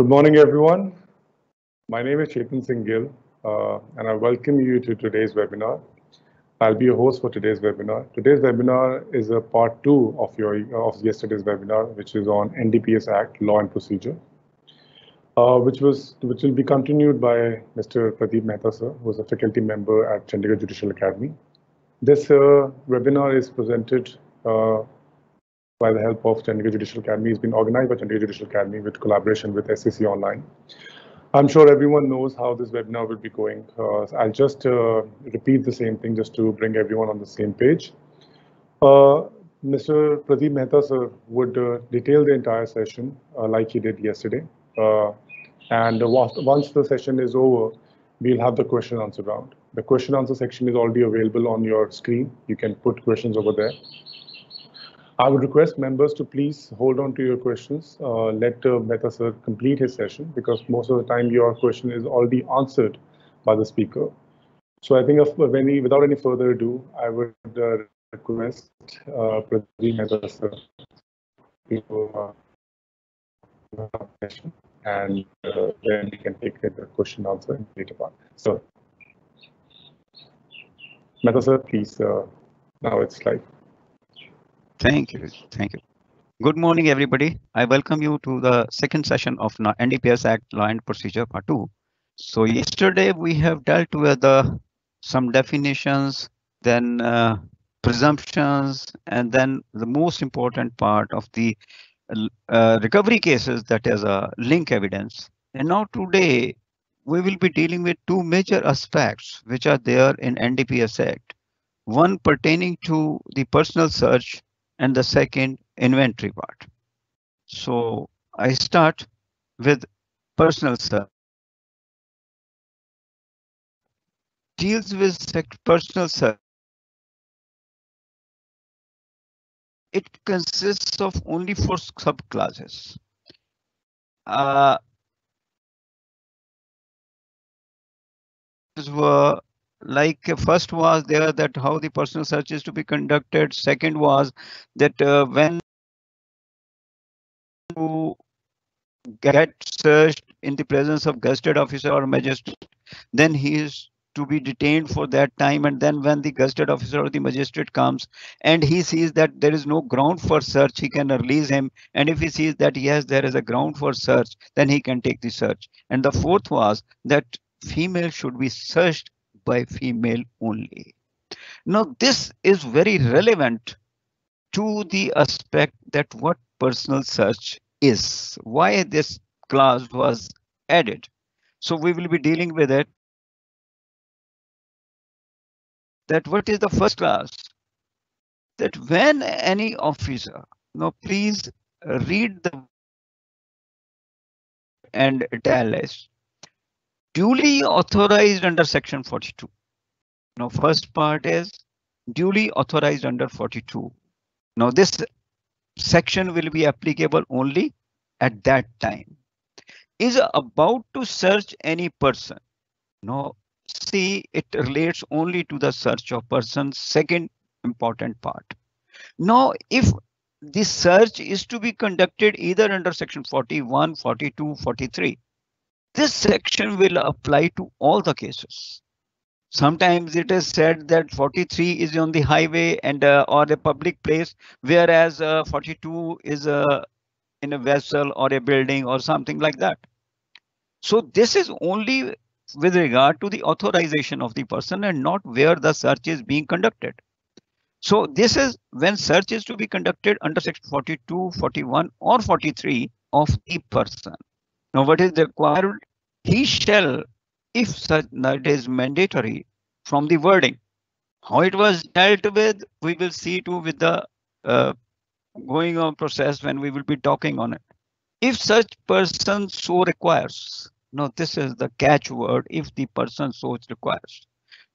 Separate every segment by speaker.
Speaker 1: Good morning, everyone. My name is Chetan Singh Gill, uh, and I welcome you to today's webinar. I'll be your host for today's webinar. Today's webinar is a part two of your of yesterday's webinar, which is on NDPS Act, Law and Procedure, uh, which was which will be continued by Mr. Pradeep Mehta, sir, who is a faculty member at Chandigarh Judicial Academy. This uh, webinar is presented uh, by the help of Chandigarh Judicial Academy. It's been organized by Chandigarh Judicial Academy with collaboration with SCC Online. I'm sure everyone knows how this webinar will be going. Uh, I'll just uh, repeat the same thing just to bring everyone on the same page. Uh, Mr. Pradeep Mehta sir would uh, detail the entire session uh, like he did yesterday. Uh, and once the session is over, we'll have the question answer round. The question answer section is already available on your screen. You can put questions over there. I would request members to please hold on to your questions. Uh, let uh, sir complete his session because most of the time your question is already answered by the speaker. So I think of any, without any further ado, I would uh, request uh, Pradeep Mehta sir to uh, session and uh, then we can take the question answer later part. So, Mehta sir, please, uh, now it's live.
Speaker 2: Thank you. Thank you. Good morning, everybody. I welcome you to the second session of NDPS Act Law and Procedure Part 2. So yesterday we have dealt with uh, some definitions, then uh, presumptions, and then the most important part of the uh, recovery cases that is a link evidence. And now today we will be dealing with two major aspects which are there in NDPS Act. One pertaining to the personal search and the second inventory part. So I start with personal search. Deals with personal search. It consists of only four subclasses. Uh, were like first was there that how the personal search is to be conducted. Second was that uh, when to get searched in the presence of gazetted officer or magistrate, then he is to be detained for that time. And then when the gazetted officer or the magistrate comes and he sees that there is no ground for search he can release him. And if he sees that yes there is a ground for search then he can take the search. And the fourth was that female should be searched by female only. Now, this is very relevant to the aspect that what personal search is, why this clause was added. So we will be dealing with it. That what is the first class? That when any officer, now please read the and italics duly authorized under section 42. Now, first part is duly authorized under 42. Now, this section will be applicable only at that time. Is about to search any person. Now, see, it relates only to the search of person, second important part. Now, if this search is to be conducted either under section 41, 42, 43, this section will apply to all the cases. Sometimes it is said that 43 is on the highway and uh, or a public place, whereas uh, 42 is uh, in a vessel or a building or something like that. So this is only with regard to the authorization of the person and not where the search is being conducted. So this is when search is to be conducted under section 42, 41 or 43 of the person. Now, what is required? He shall, if such that is mandatory from the wording. How it was dealt with, we will see too with the uh, going on process when we will be talking on it. If such person so requires, no, this is the catch word, if the person so requires.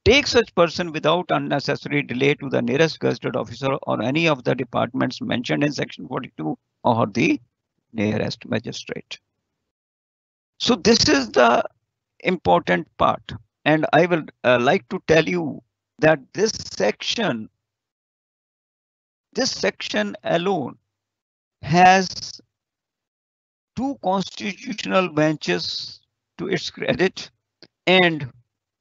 Speaker 2: Take such person without unnecessary delay to the nearest gazetted officer or any of the departments mentioned in section 42 or the nearest magistrate. So this is the important part. And I will uh, like to tell you that this section, this section alone has two constitutional benches to its credit and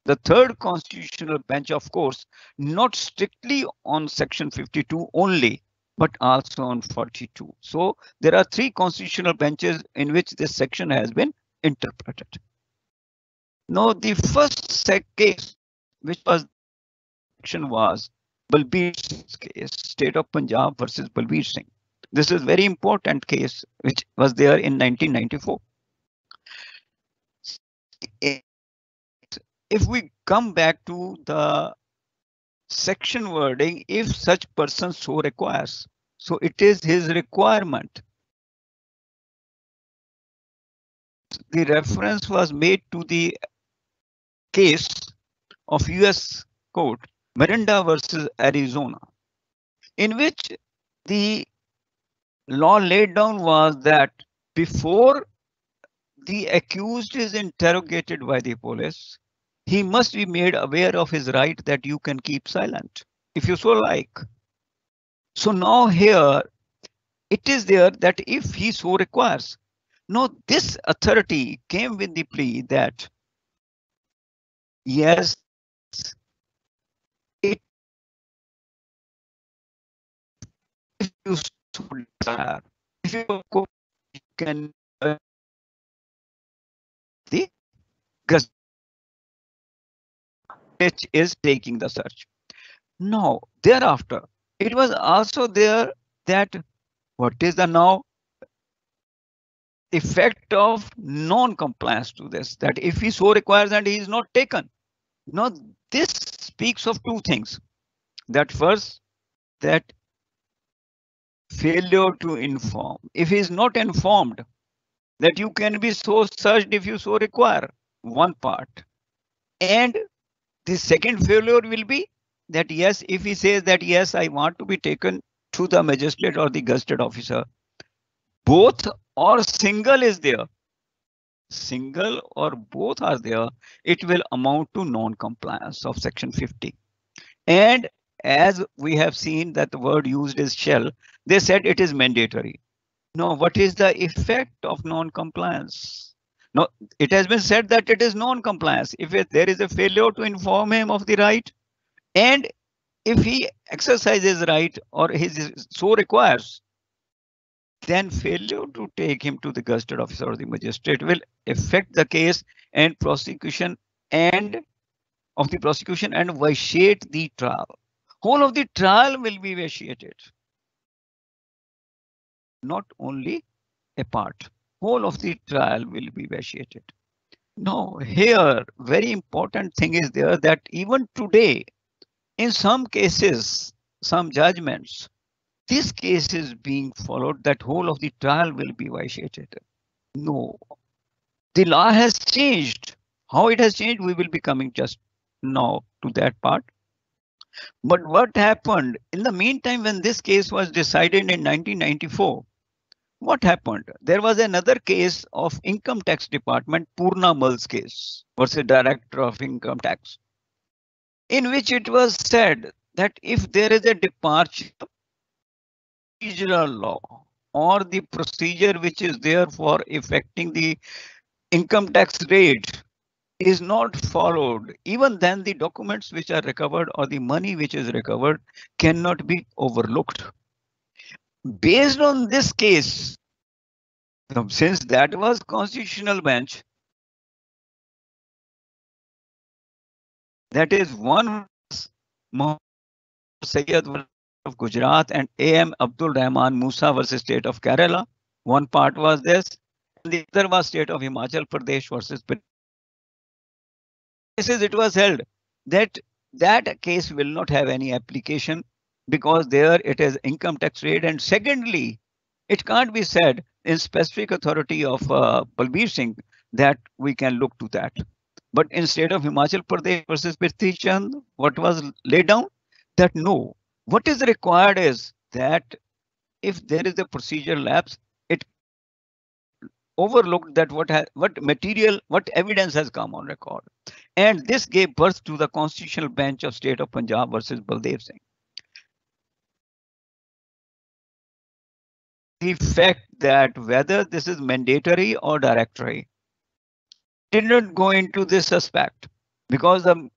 Speaker 2: the third constitutional bench, of course, not strictly on section 52 only, but also on 42. So there are three constitutional benches in which this section has been interpreted. Now the first case, which was was Balbir Singh's case, State of Punjab versus Balbir Singh. This is very important case which was there in 1994 if we come back to the section wording, if such person so requires, so it is his requirement. The reference was made to the case of US court, Miranda versus Arizona, in which the law laid down was that before the accused is interrogated by the police, he must be made aware of his right that you can keep silent if you so like. So now here it is there that if he so requires. Now this authority came with the plea that yes, it if you if you can the which is taking the search. Now, thereafter, it was also there that what is the now effect of non-compliance to this, that if he so requires and he is not taken. Now, this speaks of two things. That first, that failure to inform. If he is not informed, that you can be so searched if you so require, one part. And the second failure will be that yes, if he says that yes, I want to be taken to the magistrate or the gazetted officer, both or single is there, single or both are there, it will amount to non-compliance of section 50. And as we have seen that the word used is shall, they said it is mandatory. Now, what is the effect of non-compliance? No, it has been said that it is non-compliance. If it, there is a failure to inform him of the right, and if he exercises right or his so requires, then failure to take him to the gazetted officer or the magistrate will affect the case and prosecution and of the prosecution and vitiate the trial. Whole of the trial will be vitiated. Not only a part whole of the trial will be vitiated. Now, here, very important thing is there that even today, in some cases, some judgments, this case is being followed that whole of the trial will be vitiated. No, the law has changed. How it has changed, we will be coming just now to that part. But what happened in the meantime, when this case was decided in 1994, what happened? There was another case of income tax department, Pooran Mal's case versus director of income tax, in which it was said that if there is a departure procedural law or the procedure which is there for effecting the income tax rate is not followed, even then the documents which are recovered or the money which is recovered cannot be overlooked. Based on this case, since that was constitutional bench, that is one Sayyid of Gujarat and A.M. Abdul Rahman Musa versus state of Kerala. One part was this. The other was state of Himachal Pradesh versus cases it was held that that case will not have any application because there it is income tax rate. And secondly, it can't be said in specific authority of uh, Balbir Singh that we can look to that. But instead of Himachal Pradesh versus Prithvi Chand, what was laid down? That no, what is required is that if there is a procedure lapse, it overlooked that what has what material, what evidence has come on record. And this gave birth to the constitutional bench of state of Punjab versus Baldev Singh. The fact that whether this is mandatory or directory did not go into this aspect because the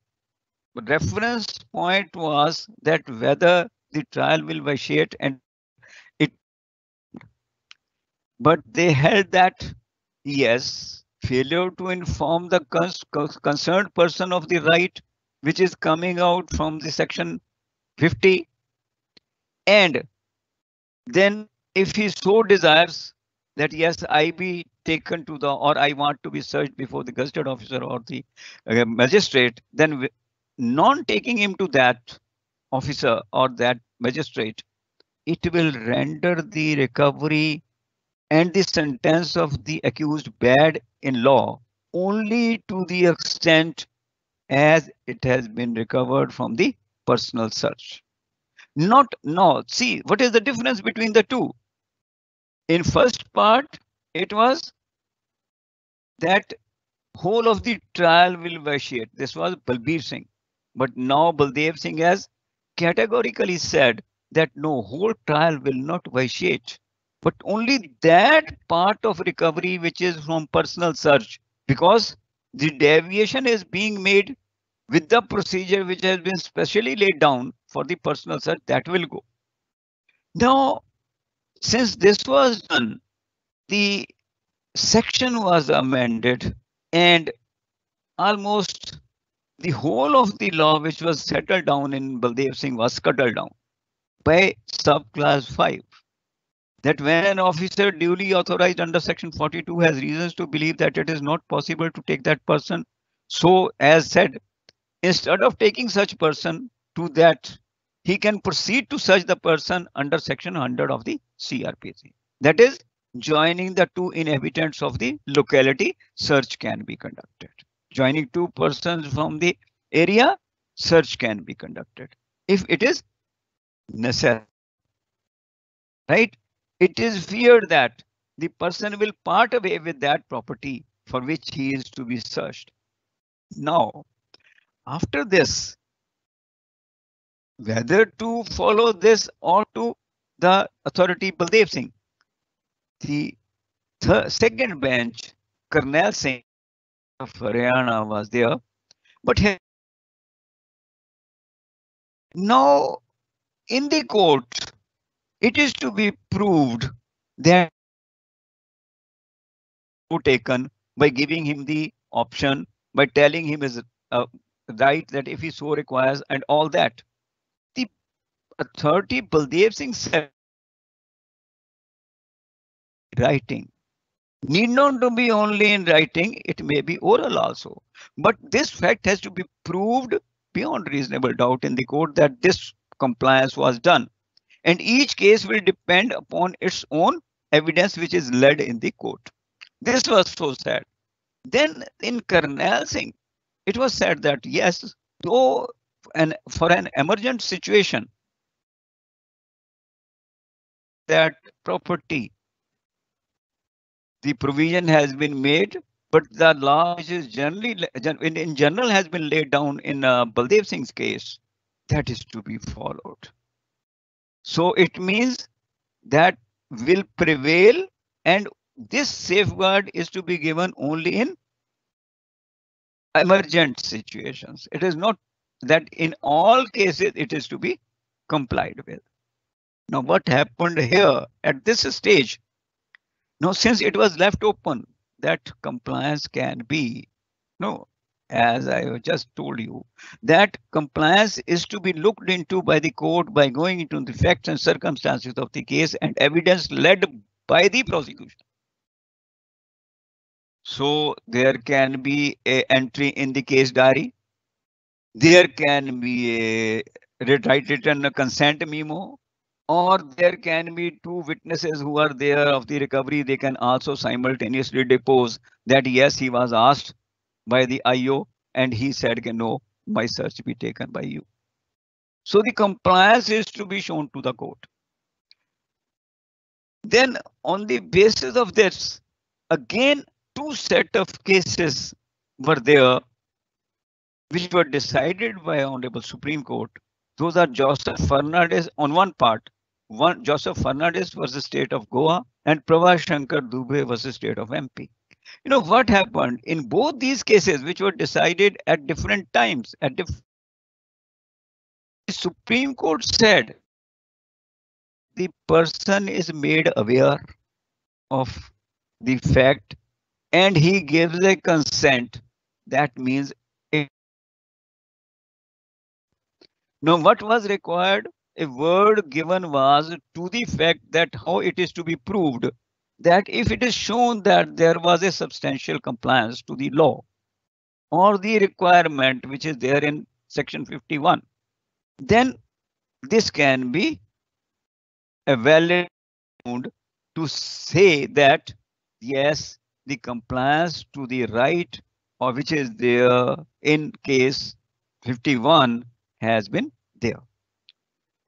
Speaker 2: reference point was that whether the trial will vitiate and it but they held that yes failure to inform the concerned person of the right which is coming out from the section 50 and then if he so desires that yes i be taken to the or i want to be searched before the gazetted officer or the uh, magistrate then non taking him to that officer or that magistrate it will render the recovery and the sentence of the accused bad in law only to the extent as it has been recovered from the personal search. Not no. See, what is the difference between the two? In first part, it was that whole of the trial will vitiate. This was Balbir Singh. But now Baldev Singh has categorically said that no whole trial will not vitiate but only that part of recovery which is from personal search because the deviation is being made with the procedure which has been specially laid down for the personal search that will go. Now, since this was done, the section was amended and almost the whole of the law which was settled down in Baldev Singh was scuttled down by subclass 5 that when an officer duly authorized under section 42 has reasons to believe that it is not possible to take that person so as said instead of taking such person to that he can proceed to search the person under section 100 of the crpc that is joining the two inhabitants of the locality search can be conducted joining two persons from the area search can be conducted if it is necessary right it is feared that the person will part away with that property for which he is to be searched. Now, after this, whether to follow this or to the authority Baldev Singh, the second bench, Karnail Singh of Haryana was there, but now in the court, it is to be proved that taken by giving him the option, by telling him his uh, right that if he so requires and all that. The authority Baldev Singh said writing need not to be only in writing, it may be oral also. But this fact has to be proved beyond reasonable doubt in the court that this compliance was done and each case will depend upon its own evidence which is led in the court. This was so sad. Then in Karnail Singh, it was said that yes, though and for an emergent situation, that property, the provision has been made, but the law which is generally in, in general has been laid down in uh, Baldev Singh's case, that is to be followed. So it means that will prevail and this safeguard is to be given only in emergent situations. It is not that in all cases it is to be complied with. Now what happened here at this stage? Now since it was left open that compliance can be no as I just told you, that compliance is to be looked into by the court by going into the facts and circumstances of the case and evidence led by the prosecution. So there can be a entry in the case diary. There can be a written consent memo or there can be two witnesses who are there of the recovery. They can also simultaneously depose that yes, he was asked by the IO and he said, no, my search be taken by you. So the compliance is to be shown to the court. Then on the basis of this, again, two set of cases were there which were decided by Honorable Supreme Court. Those are Joseph Fernandez on one part one Joseph Fernandez was the state of Goa and Prabha Shankar Dubey was the state of MP. You know what happened in both these cases, which were decided at different times, at the Supreme Court said the person is made aware of the fact and he gives a consent. That means. Now, what was required? A word given was to the fact that how it is to be proved that if it is shown that there was a substantial compliance to the law or the requirement which is there in section 51 then this can be a valid to say that yes, the compliance to the right or which is there in case 51 has been there.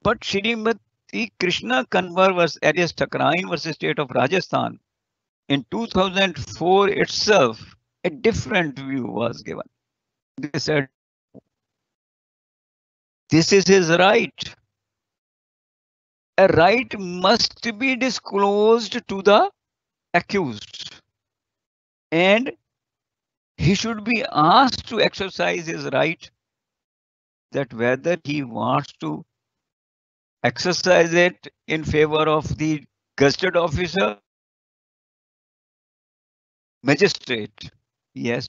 Speaker 2: But Shrimati Krishna Kanwar versus Arias Thakarain versus state of Rajasthan in 2004 itself, a different view was given. They said this is his right. A right must be disclosed to the accused. And he should be asked to exercise his right that whether he wants to exercise it in favor of the gazetted officer, magistrate. Yes,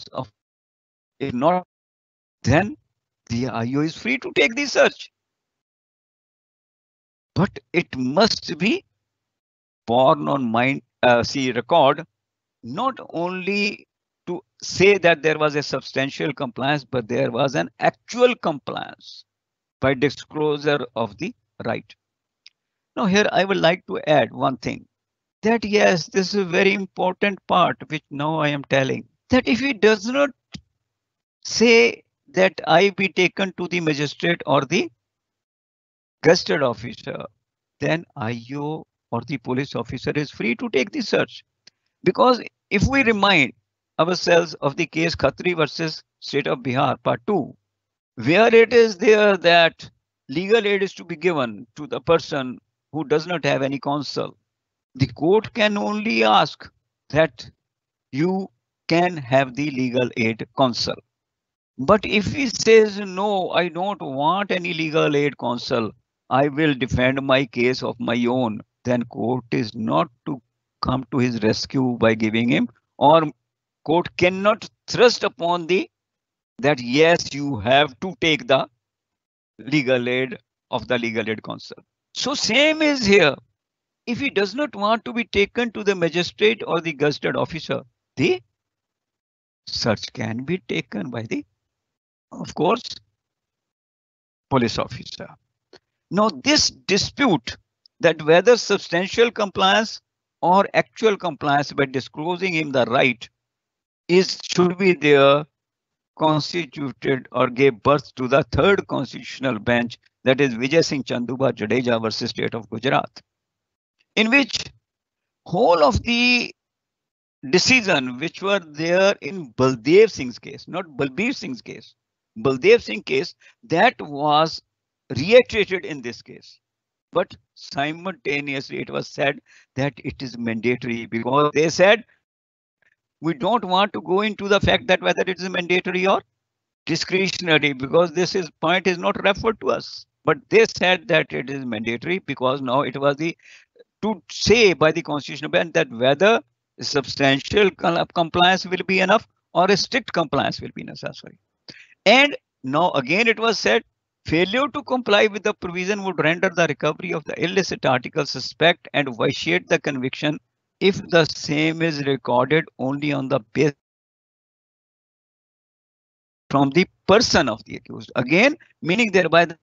Speaker 2: if not, then the IO is free to take the search. But it must be born on mind, uh, see record, not only to say that there was a substantial compliance, but there was an actual compliance by disclosure of the right. Now here I would like to add one thing that yes, this is a very important part which now I am telling that if he does not say that I be taken to the magistrate or the gazetted officer, then IO or the police officer is free to take the search. Because if we remind ourselves of the case Khatri versus State of Bihar, part 2, where it is there that legal aid is to be given to the person who does not have any counsel, the court can only ask that you can have the legal aid counsel. But if he says, no, I don't want any legal aid counsel, I will defend my case of my own, then court is not to come to his rescue by giving him or court cannot thrust upon the that yes, you have to take the legal aid of the legal aid counsel. So same is here. If he does not want to be taken to the magistrate or the gazetted officer, the search can be taken by the of course, police officer. Now this dispute that whether substantial compliance or actual compliance by disclosing him the right is should be there constituted or gave birth to the third constitutional bench that is Vijay Singh Chandubha Jadeja versus state of Gujarat in which whole of the decision which were there in Baldev Singh's case not Balbir Singh's case Baldev Singh case, that was reiterated in this case. But simultaneously, it was said that it is mandatory because they said we don't want to go into the fact that whether it is mandatory or discretionary because this is point is not referred to us. But they said that it is mandatory because now it was the to say by the constitutional bench that whether substantial compliance will be enough or a strict compliance will be necessary. And now again it was said failure to comply with the provision would render the recovery of the illicit article suspect and vitiate the conviction if the same is recorded only on the basis from the person of the accused. Again, meaning thereby the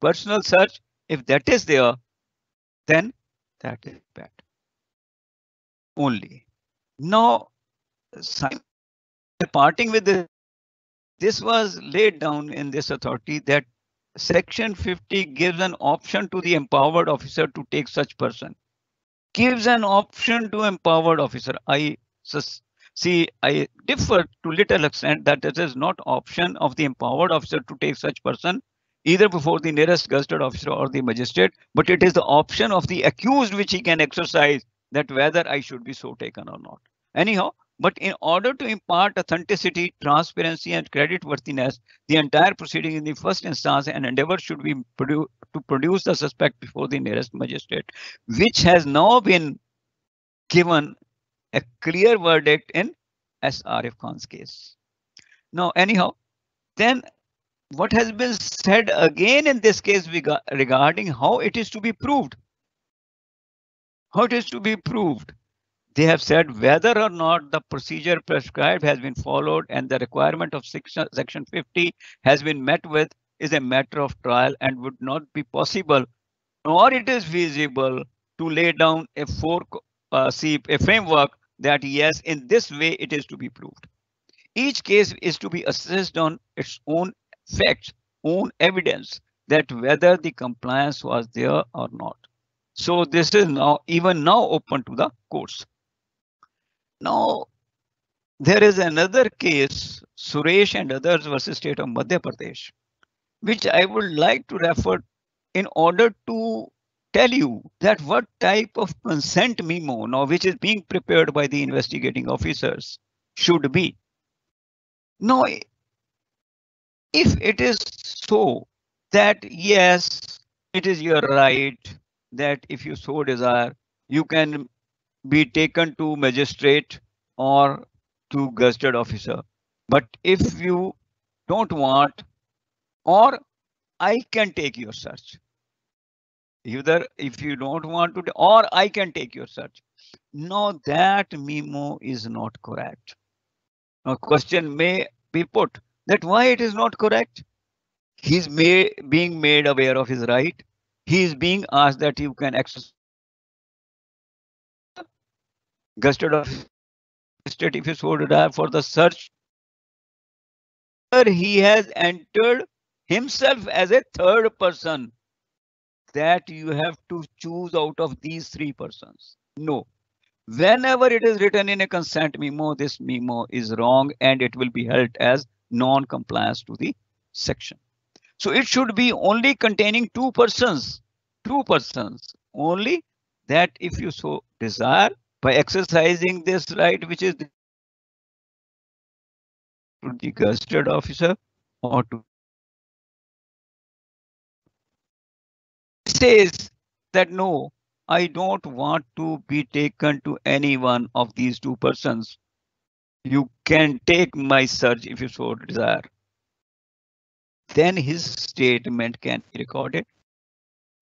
Speaker 2: personal search, if that is there, then that is bad. Only. Now, parting with this this was laid down in this authority that section 50 gives an option to the empowered officer to take such person gives an option to empowered officer i see i differ to little extent that it is not option of the empowered officer to take such person either before the nearest gazetted officer or the magistrate, but it is the option of the accused which he can exercise that whether I should be so taken or not. Anyhow, but in order to impart authenticity, transparency, and creditworthiness, the entire proceeding in the first instance and endeavor should be produ to produce the suspect before the nearest magistrate, which has now been given a clear verdict in S. Arif Khan's case. Now, anyhow, then what has been said again in this case regarding how it is to be proved? How it is to be proved? They have said whether or not the procedure prescribed has been followed and the requirement of section, section 50 has been met with is a matter of trial and would not be possible nor it is feasible to lay down a uh, a framework that yes in this way it is to be proved. Each case is to be assessed on its own facts own evidence that whether the compliance was there or not. So this is now even now open to the courts now, there is another case, Suresh and others versus state of Madhya Pradesh, which I would like to refer in order to tell you that what type of consent memo now which is being prepared by the investigating officers should be. Now, if it is so that yes, it is your right that if you so desire, you can be taken to magistrate or to gazetted officer. But if you don't want, or I can take your search. Either if you don't want to, or I can take your search. No, that memo is not correct. A question may be put that why it is not correct. He's may, being made aware of his right. He is being asked that you can exercise gusted of state if you so desire for the search. He has entered himself as a third person. That you have to choose out of these three persons. No. Whenever it is written in a consent memo this memo is wrong and it will be held as non-compliance to the section. So it should be only containing two persons. Two persons only that if you so desire by exercising this right, which is to the gazetted officer or to says that no, I don't want to be taken to any one of these two persons. You can take my search if you so desire. Then his statement can be recorded,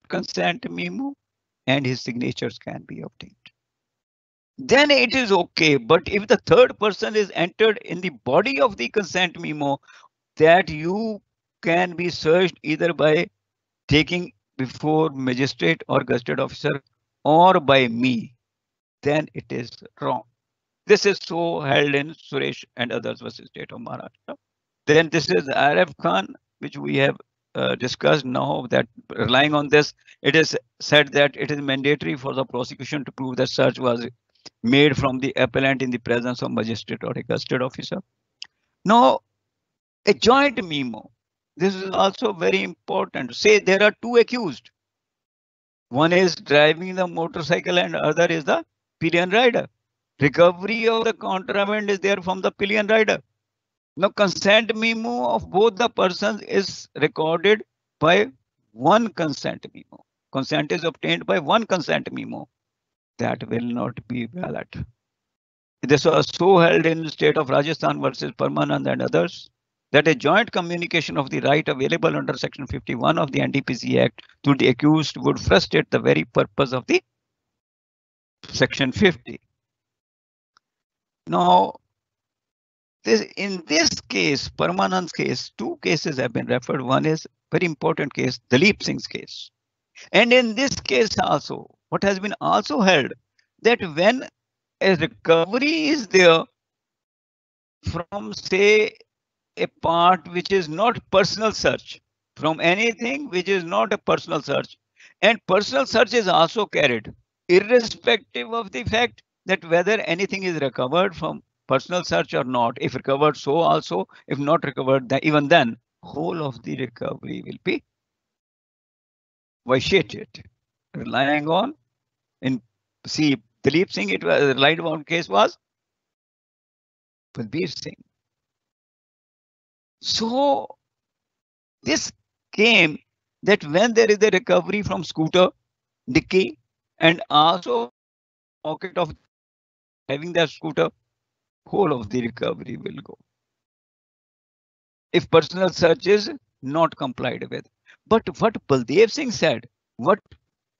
Speaker 2: consent memo, and his signatures can be obtained then it is okay. But if the third person is entered in the body of the consent memo, that you can be searched either by taking before magistrate or gazetted officer or by me, then it is wrong. This is so held in Suresh and others versus state of Maharashtra. Then this is Arif Khan, which we have uh, discussed now that relying on this, it is said that it is mandatory for the prosecution to prove that search was made from the appellant in the presence of magistrate or a gazetted officer. Now, a joint memo. This is also very important. Say there are two accused. One is driving the motorcycle and other is the pillion rider. Recovery of the contraband is there from the pillion rider. Now consent memo of both the persons is recorded by one consent memo. Consent is obtained by one consent memo that will not be valid. This was so held in the state of Rajasthan versus Paramanand and others that a joint communication of the right available under section 51 of the NDPS Act to the accused would frustrate the very purpose of the section 50. Now, this, in this case, Paramanand's case, two cases have been referred. One is very important case, Dalip Singh's case. And in this case also, what has been also held that when a recovery is there from say a part which is not personal search from anything which is not a personal search and personal search is also carried irrespective of the fact that whether anything is recovered from personal search or not if recovered so also if not recovered then even then whole of the recovery will be vitiated, relying on in see Dalip Singh, it was relied on case was Balbir Singh. So this came that when there is a recovery from scooter, dicky, and also pocket of having that scooter, whole of the recovery will go. If personal search is not complied with. But what Baldev Singh said, what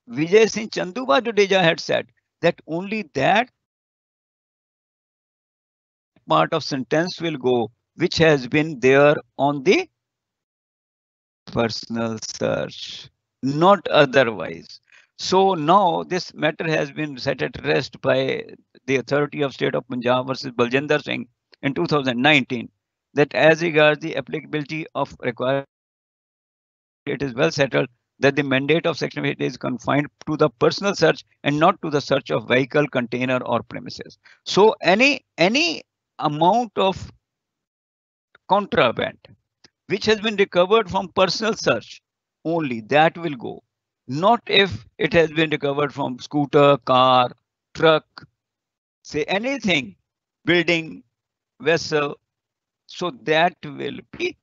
Speaker 2: Vijay Singh Chandubha Jadeja had said, that only that part of sentence will go, which has been there on the personal search, not otherwise. So now this matter has been set at rest by the authority of state of Punjab versus Baljinder Singh in 2019 that as regards the applicability of requirement, it is well settled that the mandate of section 8 is confined to the personal search and not to the search of vehicle, container or premises. So any any amount of contraband which has been recovered from personal search only that will go not if it has been recovered from scooter car truck say anything building vessel so that will be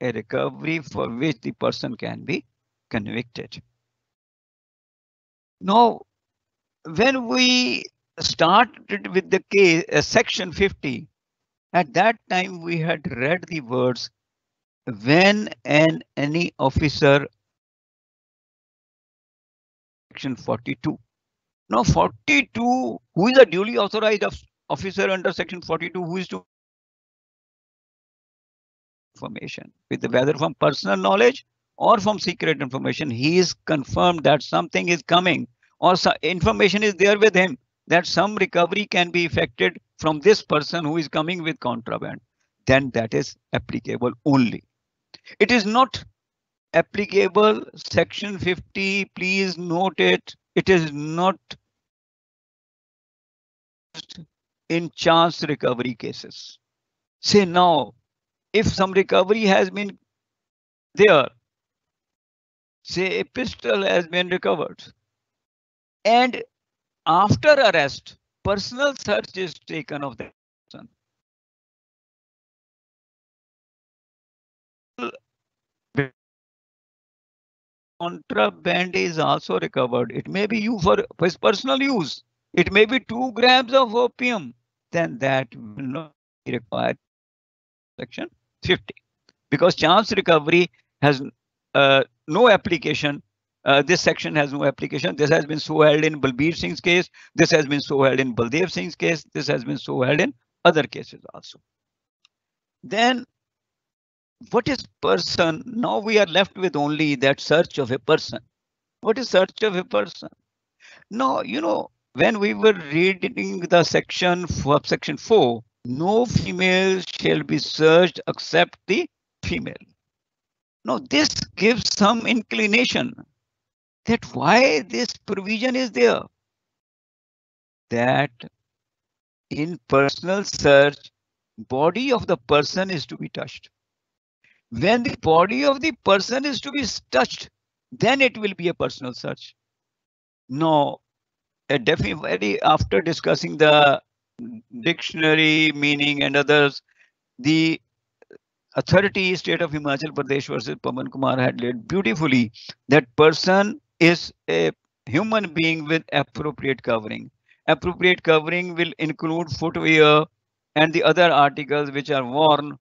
Speaker 2: a recovery for which the person can be convicted. Now when we started with the case uh, section 50 at that time we had read the words when an any officer section 42 now 42 who is a duly authorized officer under section 42 who is to information with the whether from personal knowledge or from secret information he is confirmed that something is coming or information is there with him that some recovery can be effected from this person who is coming with contraband then that is applicable only. It is not applicable section 50 please note it. It is not in chance recovery cases. Say now if some recovery has been there say a pistol has been recovered and after arrest personal search is taken of the person contraband is also recovered. It may be you for his personal use. It may be two grams of opium. Then that will not be required. Section 50. Because chance recovery has uh, no application. Uh, this section has no application. This has been so held in Balbir Singh's case. This has been so held in Baldev Singh's case. This has been so held in other cases also. Then what is person? Now we are left with only that search of a person. What is search of a person? No, you know, when we were reading the section for section 4, no female shall be searched except the female. Now this gives some inclination that why this provision is there. That in personal search, body of the person is to be touched. When the body of the person is to be touched, then it will be a personal search. No, definitely after discussing the dictionary meaning and others, the authority state of Himachal Pradesh versus Pavan Kumar had laid beautifully that person is a human being with appropriate covering. Appropriate covering will include footwear and the other articles which are worn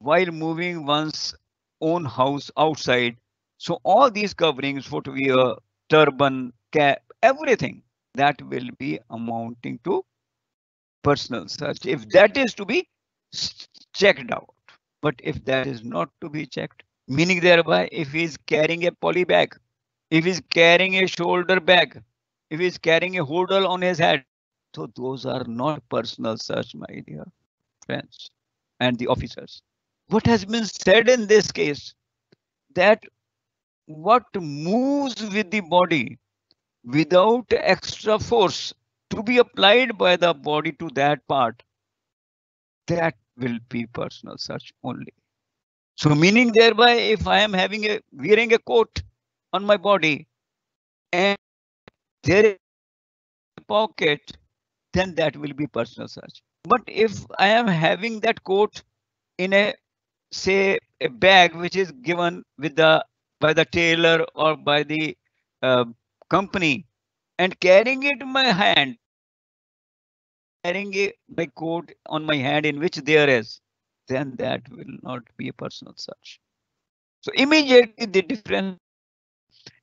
Speaker 2: while moving one's own house outside. So all these coverings, footwear, turban, cap, everything that will be amounting to personal search. If that is to be checked out, but if that is not to be checked, meaning thereby if he is carrying a poly bag, if he's carrying a shoulder bag, if he's carrying a hoodle on his head, so those are not personal search, my dear friends and the officers. What has been said in this case that what moves with the body without extra force to be applied by the body to that part that will be personal search only So meaning thereby, if I am having a wearing a coat on my body and there is a pocket, then that will be personal search. But if I am having that coat in a say a bag which is given with the by the tailor or by the uh, company and carrying it in my hand carrying a, my coat on my hand in which there is then that will not be a personal search so immediately the difference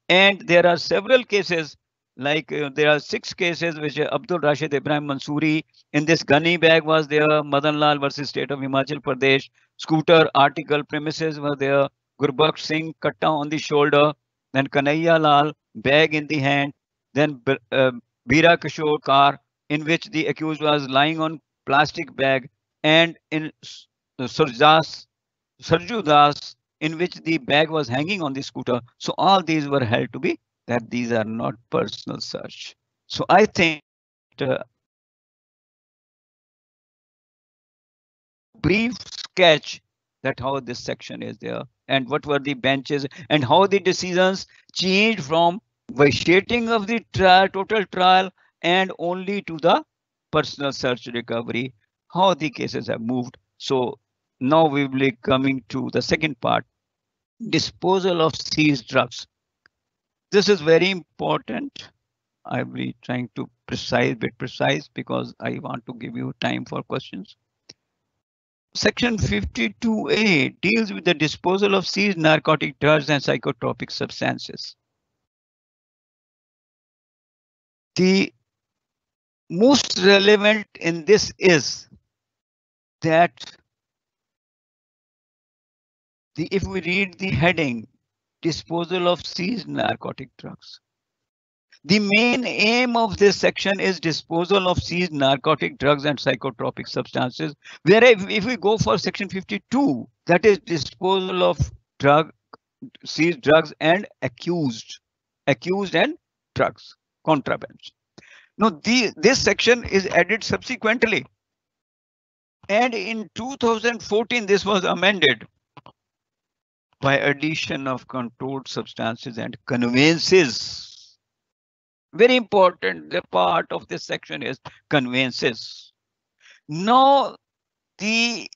Speaker 2: and there are several cases like uh, there are six cases which uh, Abdul Rashid Ibrahim Mansoori in this gunny bag was there Madan Lal versus state of Himachal Pradesh scooter article premises were there Gurbaksh Singh katta on the shoulder then Kanhaiya Lal bag in the hand then uh, Bira Kishore car in which the accused was lying on plastic bag and in Surjas Sarju Das in which the bag was hanging on the scooter so all these were held to be that these are not personal search. So I think uh, brief sketch that how this section is there and what were the benches and how the decisions changed from vitiating of the trial, total trial and only to the personal search recovery, how the cases have moved. So now we will be coming to the second part, disposal of seized drugs. This is very important. I'll be trying to precise, bit precise because I want to give you time for questions. Section 52A deals with the disposal of seized narcotic drugs and psychotropic substances. The most relevant in this is that the, if we read the heading, disposal of seized narcotic drugs. The main aim of this section is disposal of seized narcotic drugs and psychotropic substances. Whereas if we go for section 52, that is disposal of drug, seized drugs and accused, accused and drugs, contraband. Now, the, this section is added subsequently. And in 2014, this was amended by addition of controlled substances and conveyances. Very important, the part of this section is conveyances. Now, the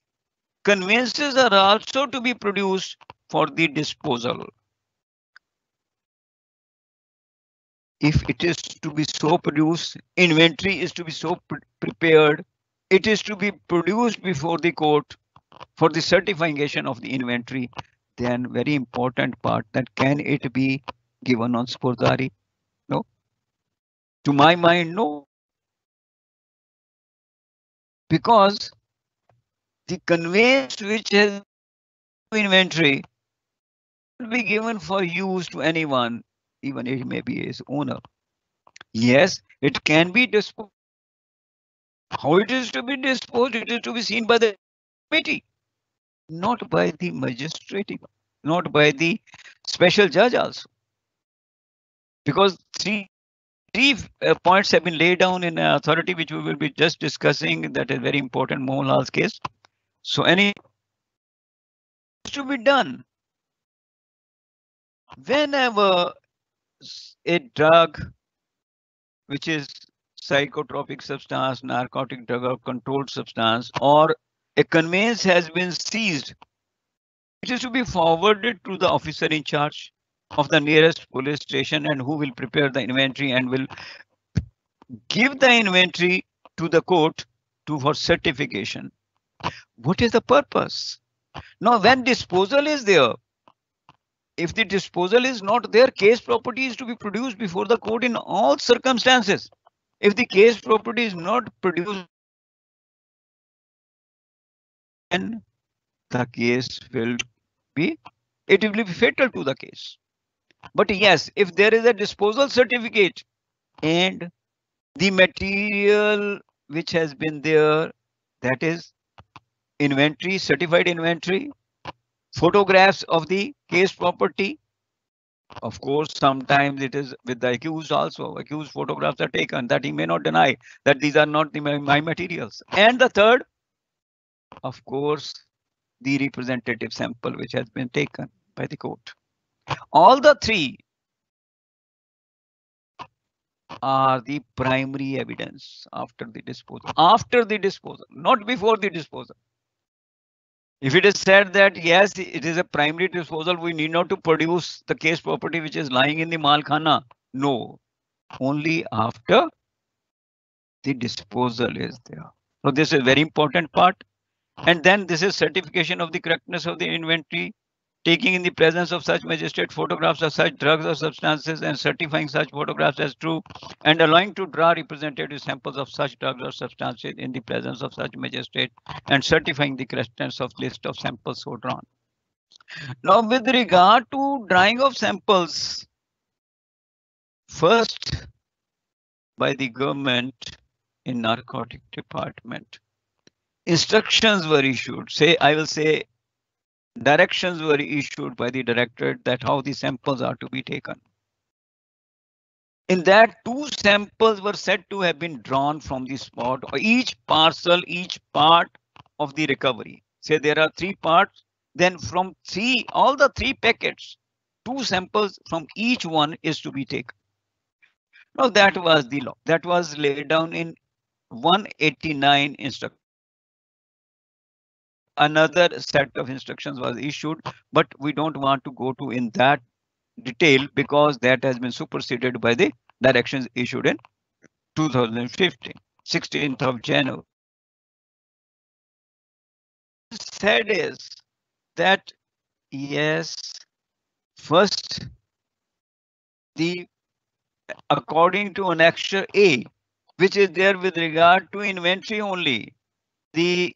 Speaker 2: conveyances are also to be produced for the disposal. If it is to be so produced, inventory is to be so pre prepared, it is to be produced before the court for the certification of the inventory then very important part that can it be given on Spurdari? No. To my mind, no. Because the conveyance which has inventory will be given for use to anyone, even it may be his owner. Yes, it can be disposed. How it is to be disposed, it is to be seen by the committee not by the magistrate, not by the special judge also. Because three, three uh, points have been laid down in authority, which we will be just discussing. That is very important, Mohanlal's case. So any to be done whenever a drug which is psychotropic substance, narcotic drug or controlled substance or a conveyance has been seized. It is to be forwarded to the officer in charge of the nearest police station and who will prepare the inventory and will give the inventory to the court to for certification. What is the purpose? Now, when disposal is there, if the disposal is not there, case property is to be produced before the court in all circumstances. If the case property is not produced then the case will be, it will be fatal to the case. But yes, if there is a disposal certificate and the material which has been there, that is inventory, certified inventory, photographs of the case property. Of course, sometimes it is with the accused also. Accused photographs are taken that he may not deny that these are not the, my materials. And the third, of course, the representative sample which has been taken by the court. All the three are the primary evidence after the disposal. After the disposal, not before the disposal. If it is said that yes, it is a primary disposal, we need not to produce the case property which is lying in the Malkhana. No, only after the disposal is there. So this is a very important part. And then this is certification of the correctness of the inventory, taking in the presence of such magistrate photographs of such drugs or substances and certifying such photographs as true and allowing to draw representative samples of such drugs or substances in the presence of such magistrate and certifying the correctness of list of samples so drawn. Now with regard to drawing of samples, first by the government in narcotic department, instructions were issued, say I will say directions were issued by the directorate that how the samples are to be taken. In that, two samples were said to have been drawn from the spot, or each parcel, each part of the recovery. Say there are three parts, then from three, all the three packets, two samples from each one is to be taken. Now that was the law. That was laid down in 189 instruction another set of instructions was issued, but we don't want to go to in that detail because that has been superseded by the directions issued in 2015, 16th of January. Said is that yes, first the according to an annexure A, which is there with regard to inventory only, the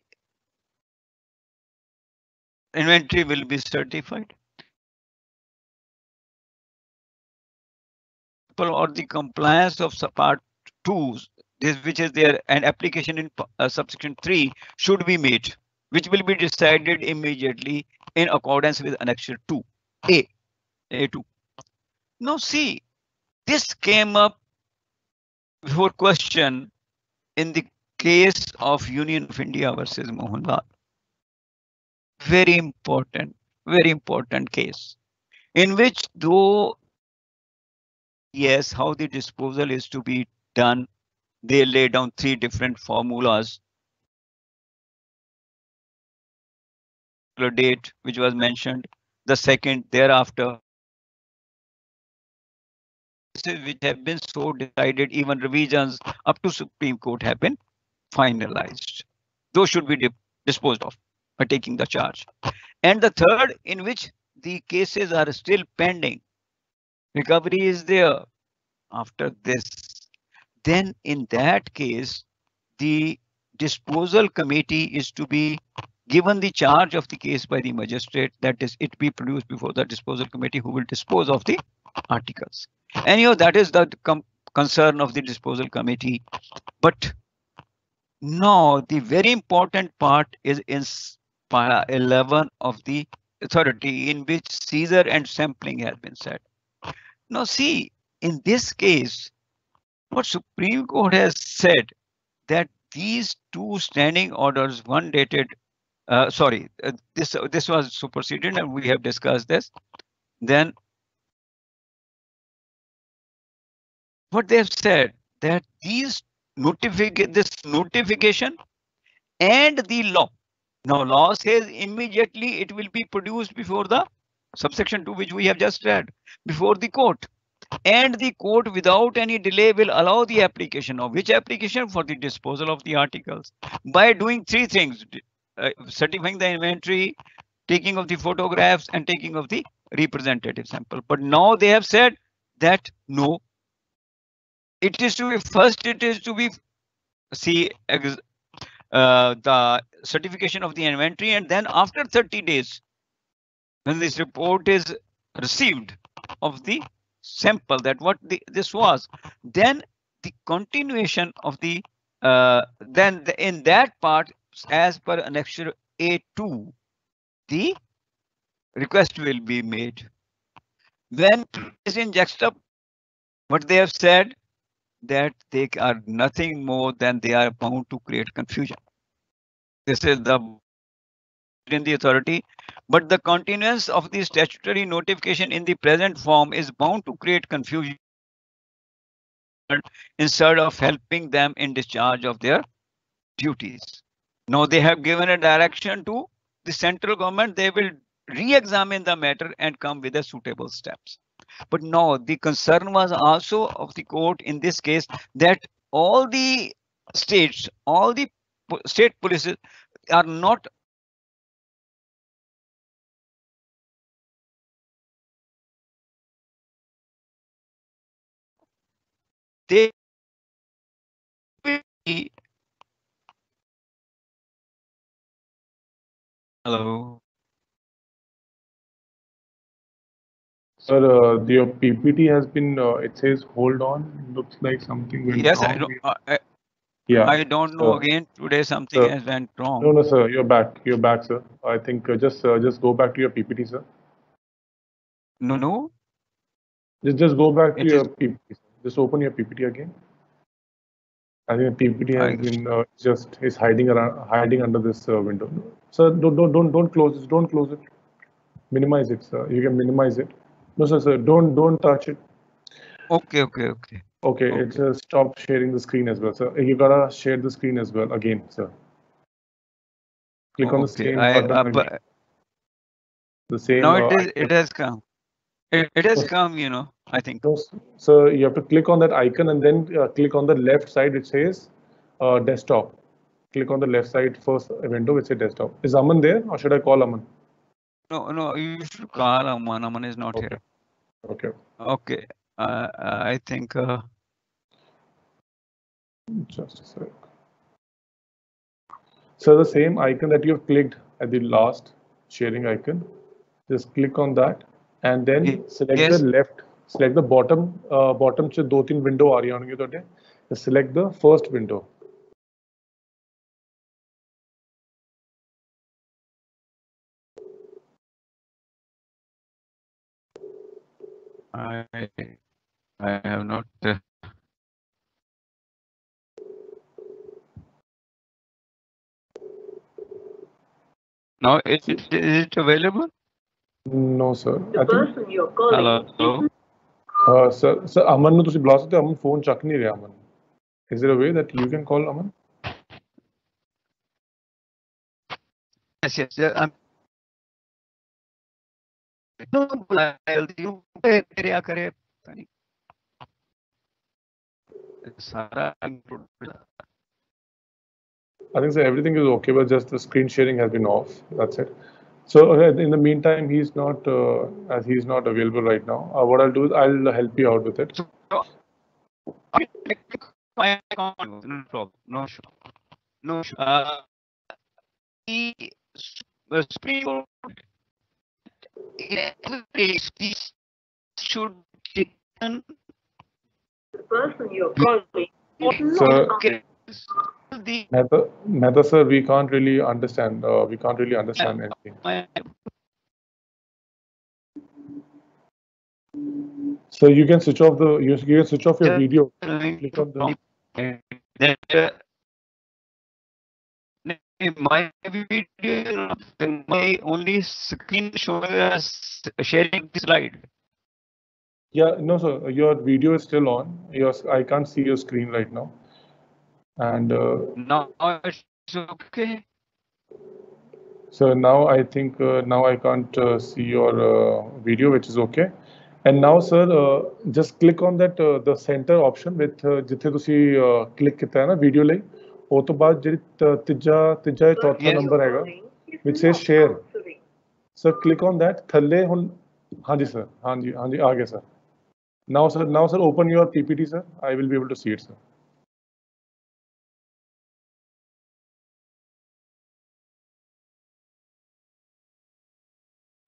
Speaker 2: inventory will be certified. or the compliance of part 2 this which is there an application in uh, subsection 3 should be made which will be decided immediately in accordance with annexure 2 a a2 now see this came up before question in the case of union of india versus mohanlal very important, very important case in which though yes, how the disposal is to be done, they lay down three different formulas. The date which was mentioned, the second thereafter. Which have been so decided, even revisions up to Supreme Court have been finalized. Those should be disposed of by taking the charge. And the third in which the cases are still pending. Recovery is there after this. Then in that case, the disposal committee is to be given the charge of the case by the magistrate that is it be produced before the disposal committee who will dispose of the articles. Know, that is the concern of the disposal committee. But now the very important part is in para 11 of the authority in which seizure and sampling has been said. Now see, in this case, what Supreme Court has said that these two standing orders, one dated, uh, sorry, uh, this uh, this was superseded and we have discussed this. Then what they have said that these notification, this notification and the law now law says immediately it will be produced before the subsection 2 which we have just read before the court. And the court without any delay will allow the application of which application? For the disposal of the articles. By doing three things uh, certifying the inventory taking of the photographs and taking of the representative sample. But now they have said that no. It is to be first it is to be see uh, the certification of the inventory and then after 30 days when this report is received of the sample that what the, this was then the continuation of the uh, then the, in that part as per annexure a2 the request will be made when is in juxtap what they have said that they are nothing more than they are bound to create confusion. This is the in the authority, but the continuance of the statutory notification in the present form is bound to create confusion instead of helping them in discharge of their duties. Now they have given a direction to the central government. They will re-examine the matter and come with the suitable steps. But no, the concern was also of the court in this case that all the states, all the state polices are not they hello
Speaker 1: Sir, uh, your PPT has been, uh, it says hold on, looks like something went
Speaker 2: yes
Speaker 1: wrong.
Speaker 2: i don't uh, I,
Speaker 1: Yeah,
Speaker 2: I don't know
Speaker 1: So-
Speaker 2: again today something
Speaker 1: so-
Speaker 2: has went wrong
Speaker 1: no, no, sir, you're back, you're back, sir. I think uh, just, uh, just go back to your PPT, sir.
Speaker 2: no no
Speaker 1: Just, just go back to
Speaker 2: It
Speaker 1: your
Speaker 2: is-
Speaker 1: PPT. sir. Just open your PPT again. I think the PPT
Speaker 2: I
Speaker 1: has been, uh, just, is hiding around, hiding under this uh, window. Sir, don't, don't, don't, don't close it, don't close it. Minimize it, sir. You can minimize it. No, sir, sir, don't, don't touch it.
Speaker 2: okay okay okay
Speaker 1: Okay,
Speaker 2: Okay.
Speaker 1: it's uh, stop sharing the screen as well, sir. You gotta share the screen as well again, sir. Click on the same
Speaker 2: I,
Speaker 1: button
Speaker 2: uh,
Speaker 1: the same.
Speaker 2: now
Speaker 1: uh,
Speaker 2: it is it has come it, it has
Speaker 1: Okay.
Speaker 2: come you know i think
Speaker 1: No, s- So you have to click on that icon and then uh, click on the left side. It says uh, desktop. Click on the left side first window which says desktop. Is Aman there or should I call Aman?
Speaker 2: no no you should call aman aman is not
Speaker 1: Okay.
Speaker 2: here
Speaker 1: Okay,
Speaker 2: okay uh, i think uh,
Speaker 1: just a sec. So the same icon that you've clicked at the last sharing icon, just click on that and then select the left, select the bottom, uh, bottom se do teen window aa rahi hongi tote. Select the first window.
Speaker 2: I I have not. Uh... Now, is it, is it available?
Speaker 1: No, sir.
Speaker 3: The person you're calling.
Speaker 2: Hello.
Speaker 1: Uh, sir, sir, Aman, no, you block sakte Aman phone chak not raha Aman. Is there a way that you can call Aman?
Speaker 2: Yes, yes, yes. I'm no, you क्या करे सारा
Speaker 1: I think so everything is okay, but just the screen sharing has been off. That's it. So in the meantime, he's not uh, as he's not available right now. Uh, what I'll do is I'll help you out with it.
Speaker 2: no problem, no issue. No issue. Uh, the Supreme Court in every case, this should
Speaker 3: The person you're calling is
Speaker 1: Sir.
Speaker 3: Not
Speaker 2: okay, the
Speaker 1: Mehta, Mehta sir, we can't really understand. Uh, we can't really understand anything.
Speaker 2: my
Speaker 1: So you can switch off the you, you can switch off your
Speaker 2: Yeah.
Speaker 1: video.
Speaker 2: Click
Speaker 1: Click on the
Speaker 2: that uh, my video, my only screen showing us sharing the slide.
Speaker 1: yeah no sir your video is still on. Your I can't see your screen right now And uh,
Speaker 2: Now it's okay.
Speaker 1: So now I think uh, now I can't uh, see your uh, video, which is okay. And now, sir, uh, just click on that uh, the center option with uh, ਜਿੱਥੇ ਤੁਸੀਂ uh, click ਕੀਤਾ ਹੈ ਨਾ video ਲਈ ਉਹ ਤੋਂ ਬਾਅਦ ਜਿਹੜੀ ਤ- ਤੀਜਾ ਤੀਜਾ ਜਾਂ ਚੌਥਾ
Speaker 2: Yes.
Speaker 1: ਨੰਬਰ ਹੈਗਾ
Speaker 3: calling
Speaker 1: which
Speaker 3: is
Speaker 1: says
Speaker 3: not
Speaker 1: share.
Speaker 3: answering.
Speaker 1: Sir click on that ਥੱਲੇ ਹੁਣ ਹਾਂਜੀ ਸਰ ਹਾਂਜੀ ਹਾਂਜੀ ਆ ਗਿਆ sir now sir now sir open your ppt sir i will be able to see it sir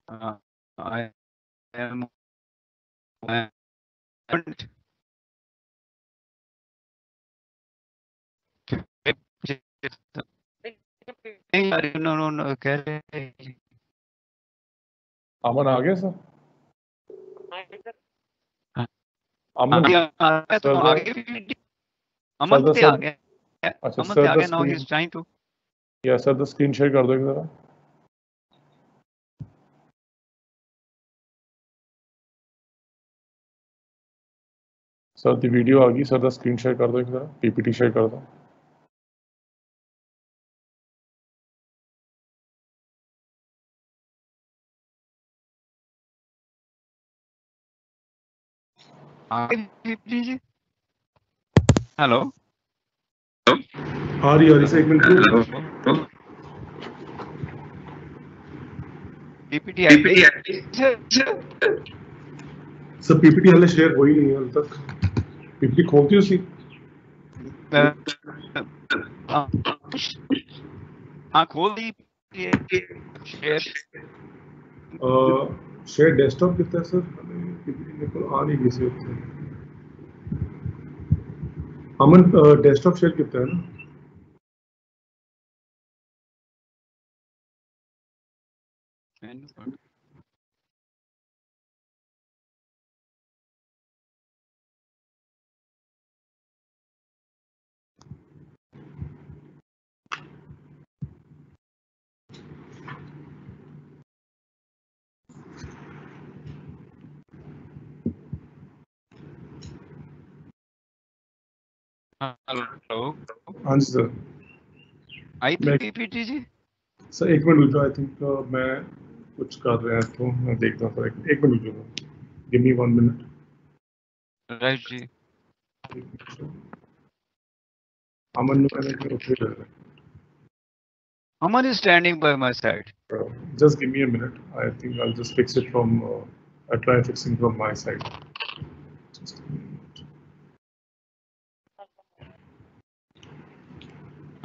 Speaker 2: uh, I am no, no, no,
Speaker 1: अमन आ गया
Speaker 2: sir? अमन? तो आगे अमन आ गया
Speaker 1: अच्छा
Speaker 2: सर द स्क्रीन
Speaker 1: या सर द स्क्रीन शेयर कर दो जरा। सर दी वीडियो आ गई सर दा स्क्रीन शेयर कर दो एक जरा पीपीटी शेयर कर दो।
Speaker 2: हेलो।
Speaker 1: आ रही आ रही सर एक मिनट
Speaker 2: पीपीटी आई गई
Speaker 1: सर पीपीटी हले शेयर हो ही नहीं है हाल तक। पीपीटी खोलती हो सी
Speaker 2: हाँ खोल दी शेयर
Speaker 1: शेयर डेस्कटॉप कितना सर पीपीटी मेरे को आ नहीं किसी उत्ते अमन डेस्कटॉप शेयर कितना है ना?
Speaker 2: Hello
Speaker 1: हाँ जी सर
Speaker 2: आई
Speaker 1: मैं-
Speaker 2: पीपीटी जी
Speaker 1: सर एक मिनट रुक जाओ आई थिंक मैं कुछ कर रहा है तो मैं देखता हूँ सर एक, एक मिनट रुक जाओ give me one minute
Speaker 2: right जी
Speaker 1: अमन ने मैंने क्या उठे रहा है
Speaker 2: Aman is standing by my side.
Speaker 1: Uh, just give me a minute. I think I'll just fix it from, uh, I'll try fixing from my side. Just give me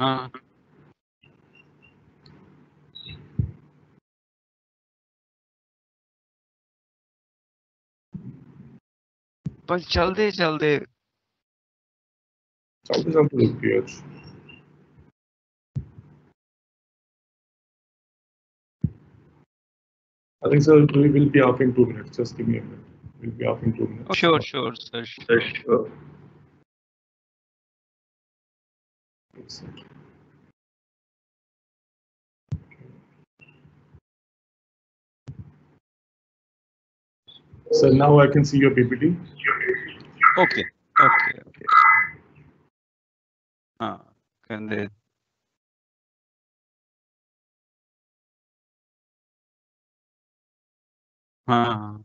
Speaker 1: a minute.
Speaker 2: हाँ बस चलते चलते
Speaker 1: चलते चलते रुक गया आज I think sir, we will be off in two minutes. Just give me a minute. We'll be off in two minutes.
Speaker 2: oh, sure sure sir sure.
Speaker 1: Sure. So now I can see your PPT.
Speaker 2: Okay. Okay. Okay. Ah, can they? Ah.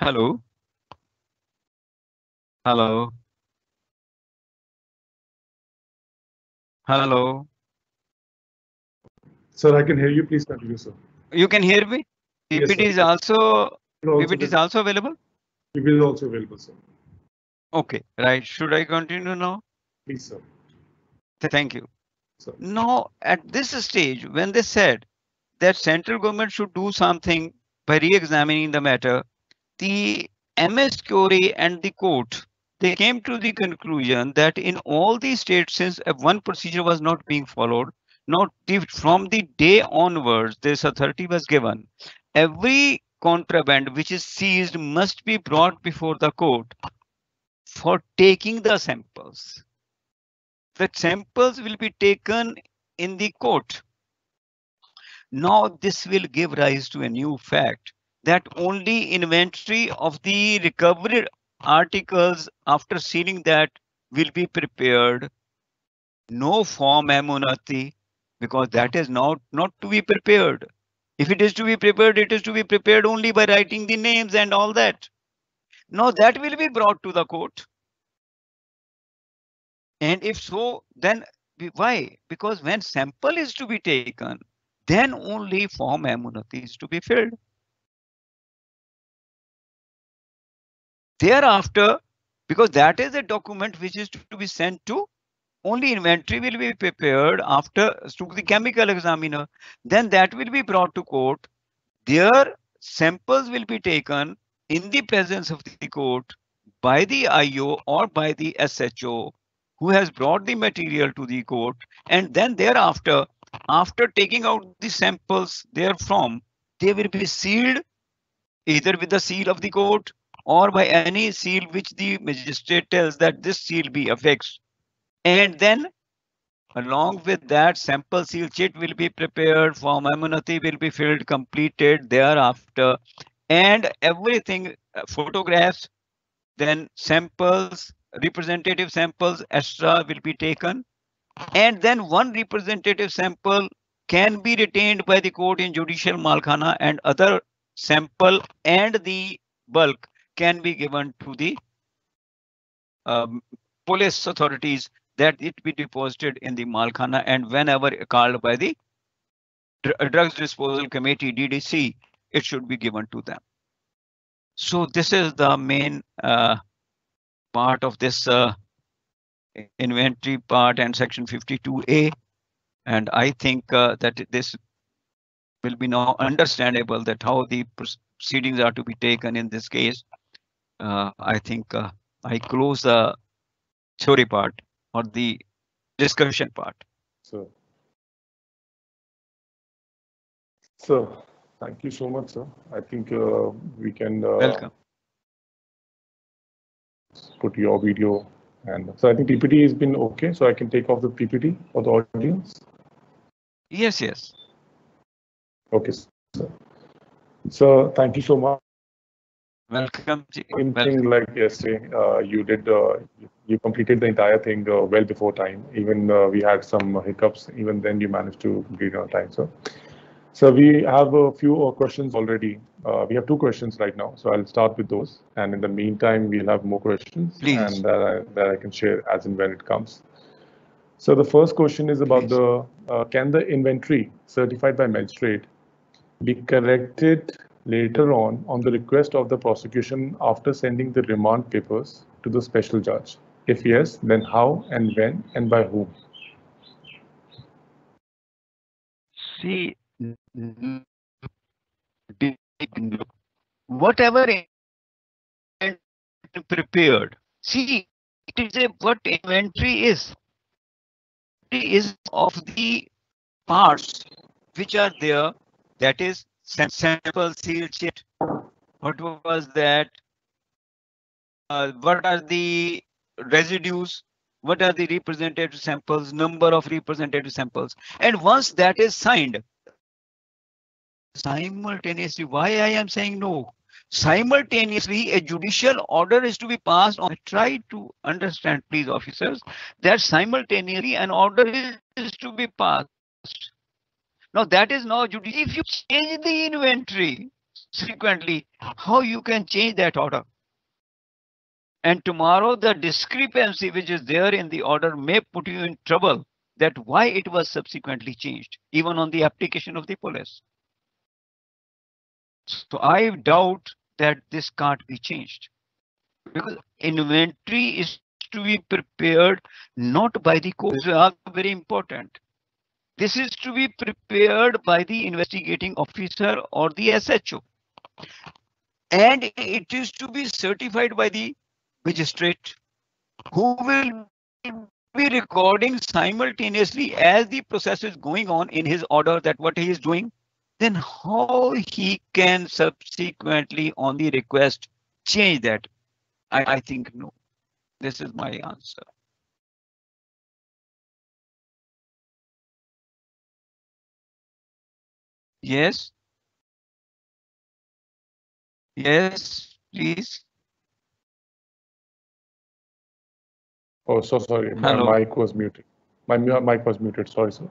Speaker 2: Hello. Hello. Hello.
Speaker 1: Sir, I can hear you. Please continue, sir.
Speaker 2: You can hear me? If
Speaker 1: yes,
Speaker 2: is also, PPT
Speaker 1: also
Speaker 2: also available?
Speaker 1: it is also available, sir.
Speaker 2: Okay, right. Should I continue now?
Speaker 1: Please, sir.
Speaker 2: Thank you.
Speaker 1: Sir.
Speaker 2: Now, at this stage, when they said that central government should do something by re-examining the matter, the MS Curie and the court they came to the conclusion that in all these states, since one procedure was not being followed, not from the day onwards, this authority was given. Every contraband which is seized must be brought before the court for taking the samples the samples will be taken in the court. Now this will give rise to a new fact that only inventory of the recovered articles after sealing that will be prepared. No form amunati because that is not, not to be prepared. If it is to be prepared, it is to be prepared only by writing the names and all that. Now that will be brought to the court. And if so, then why? Because when sample is to be taken, then only form ammonati is to be filled. Thereafter, because that is a document which is to be sent to, only inventory will be prepared after to the chemical examiner. Then that will be brought to court. Their samples will be taken in the presence of the court by the IO or by the SHO who has brought the material to the court and then thereafter after taking out the samples therefrom they will be sealed either with the seal of the court or by any seal which the magistrate tells that this seal be affixed. And then along with that sample seal sheet will be prepared, form amenity will be filled, completed thereafter. And everything, uh, photographs, then samples, representative samples, extra will be taken. And then one representative sample can be retained by the court in judicial malkhana and other sample and the bulk can be given to the um, police authorities that it be deposited in the malkhana and whenever called by the Dr- drugs disposal committee ddc it should be given to them so this is the main uh, part of this uh, inventory part and section 52a and i think uh, that this will be now understandable that how the proceedings are to be taken in this case. Uh, I think uh, I close the theory part or the discussion part.
Speaker 1: So, so thank you so much, sir. I think uh, we can uh,
Speaker 2: Welcome.
Speaker 1: put your video and so I think PPT has been okay. So I can take off the PPT for the audience.
Speaker 2: Yes, yes.
Speaker 1: Okay, sir. So thank you so much.
Speaker 2: Welcome. Ji.
Speaker 1: Same
Speaker 2: Welcome.
Speaker 1: thing like yesterday, uh, you did, uh, you completed the entire thing uh, well before time. Even uh, we had some hiccups, even then you managed to complete on time. So, so we have a few uh, questions already. Uh, we have two questions right now, so I'll start with those. And in the meantime, we'll have more questions
Speaker 2: Please.
Speaker 1: and that I, that I can share as and when it comes. So the first question is about
Speaker 2: Please.
Speaker 1: the, uh, can the inventory certified by magistrate be corrected later on on the request of the prosecution after sending the remand papers to the special judge? If yes, then how and when and by whom?
Speaker 2: See, whatever prepared. See, it is a what inventory is. It is of the parts which are there. That is sample seal sheet. What was that? Uh, what are the residues? What are the representative samples? Number of representative samples? And once that is signed, simultaneously, why I am saying no? Simultaneously, a judicial order is to be passed on. Try to understand, please, officers, that simultaneously an order is, is to be passed. Now that is now judicial. If you change the inventory frequently, how you can change that order? And tomorrow the discrepancy which is there in the order may put you in trouble that why it was subsequently changed, even on the application of the police. So I doubt that this can't be changed. Because inventory is to be prepared not by the court. This is very important. This is to be prepared by the investigating officer or the SHO. And it is to be certified by the magistrate who will be recording simultaneously as the process is going on in his order that what he is doing. Then how he can subsequently on the request change that? I, I think no. This is my answer yes yes please
Speaker 1: Oh, so sorry, my
Speaker 2: Hello.
Speaker 1: mic was muted. My mic was muted, sorry, sir.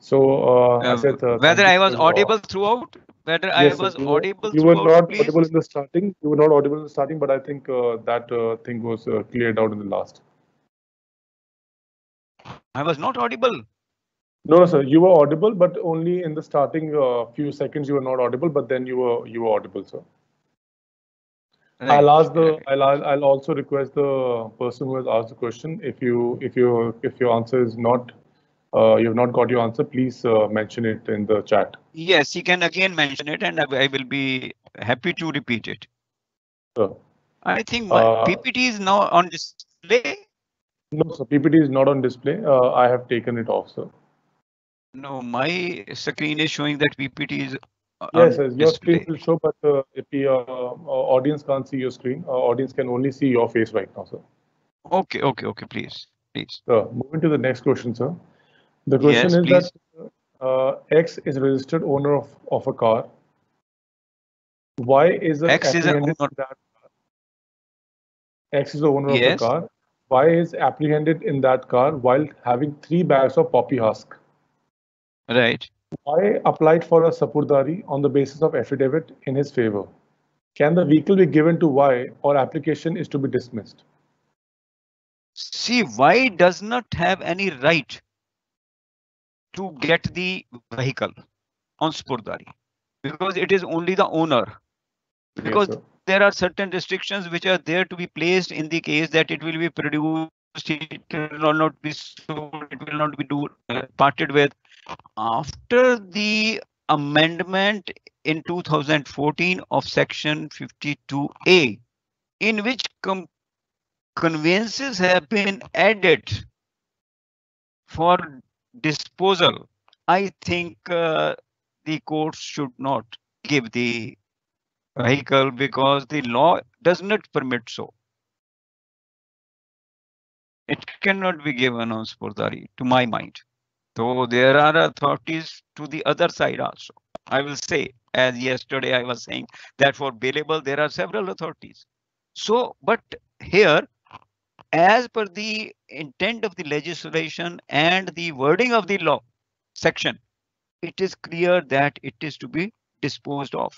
Speaker 1: So uh, I
Speaker 2: Uh,
Speaker 1: said. uh,
Speaker 2: whether i was audible throughout whether i
Speaker 1: Yes, sir,
Speaker 2: was
Speaker 1: were-
Speaker 2: audible
Speaker 1: You were not
Speaker 2: please?
Speaker 1: audible in the starting. You were not audible in the starting, but I think uh, that uh, thing was uh, cleared out in the last.
Speaker 2: i was not audible
Speaker 1: No, no, sir, you were audible, but only in the starting uh, few seconds you were not audible, but then you were you were audible, sir.
Speaker 2: Right,
Speaker 1: I'll ask the. I'll I'll also request the person who has asked the question if you if you if your answer is not uh, you have not got your answer, please uh, mention it in the chat.
Speaker 2: Yes, he can again mention it and I will be happy to repeat it.
Speaker 1: Sir.
Speaker 2: I think my
Speaker 1: Uh,
Speaker 2: PPT is now on display.
Speaker 1: No, sir, PPT is not on display. Uh, I have taken it off, sir.
Speaker 2: No, my screen is showing that PPT is
Speaker 1: Yes, yes, your screen will show, but uh, if the uh, uh, audience can't see your screen, uh, audience can only see your face right now, sir.
Speaker 2: Okay, okay, okay, please, please.
Speaker 1: Sir, moving to the next question, sir. The question
Speaker 2: Yes,
Speaker 1: is that uh, X is registered owner of, of a car. Why is
Speaker 2: X is an owner.
Speaker 1: that X is the owner
Speaker 2: Yes.
Speaker 1: of the car. Why is apprehended in that car while having three bags of poppy husk?
Speaker 2: Right.
Speaker 1: Why applied for a sapurdari on the basis of affidavit in his favor? Can the vehicle be given to Y or application is to be dismissed?
Speaker 2: See, why does not have any right to get the vehicle on Spurdari? Because it is only the owner. Because
Speaker 1: sir.
Speaker 2: there are certain restrictions which are there to be placed in the case that it will be produced, it will not be sold, it will not be do, uh, parted with. After the amendment in 2014 of section 52A, in which conveyances have been added for disposal, I think uh, the courts should not give the vehicle because the law does not permit so. It cannot be given on Spurdari, to my mind. Though there are authorities to the other side also. I will say, as yesterday I was saying, that for bailable there are several authorities. So, but here, as per the intent of the legislation and the wording of the law section, it is clear that it is to be disposed of.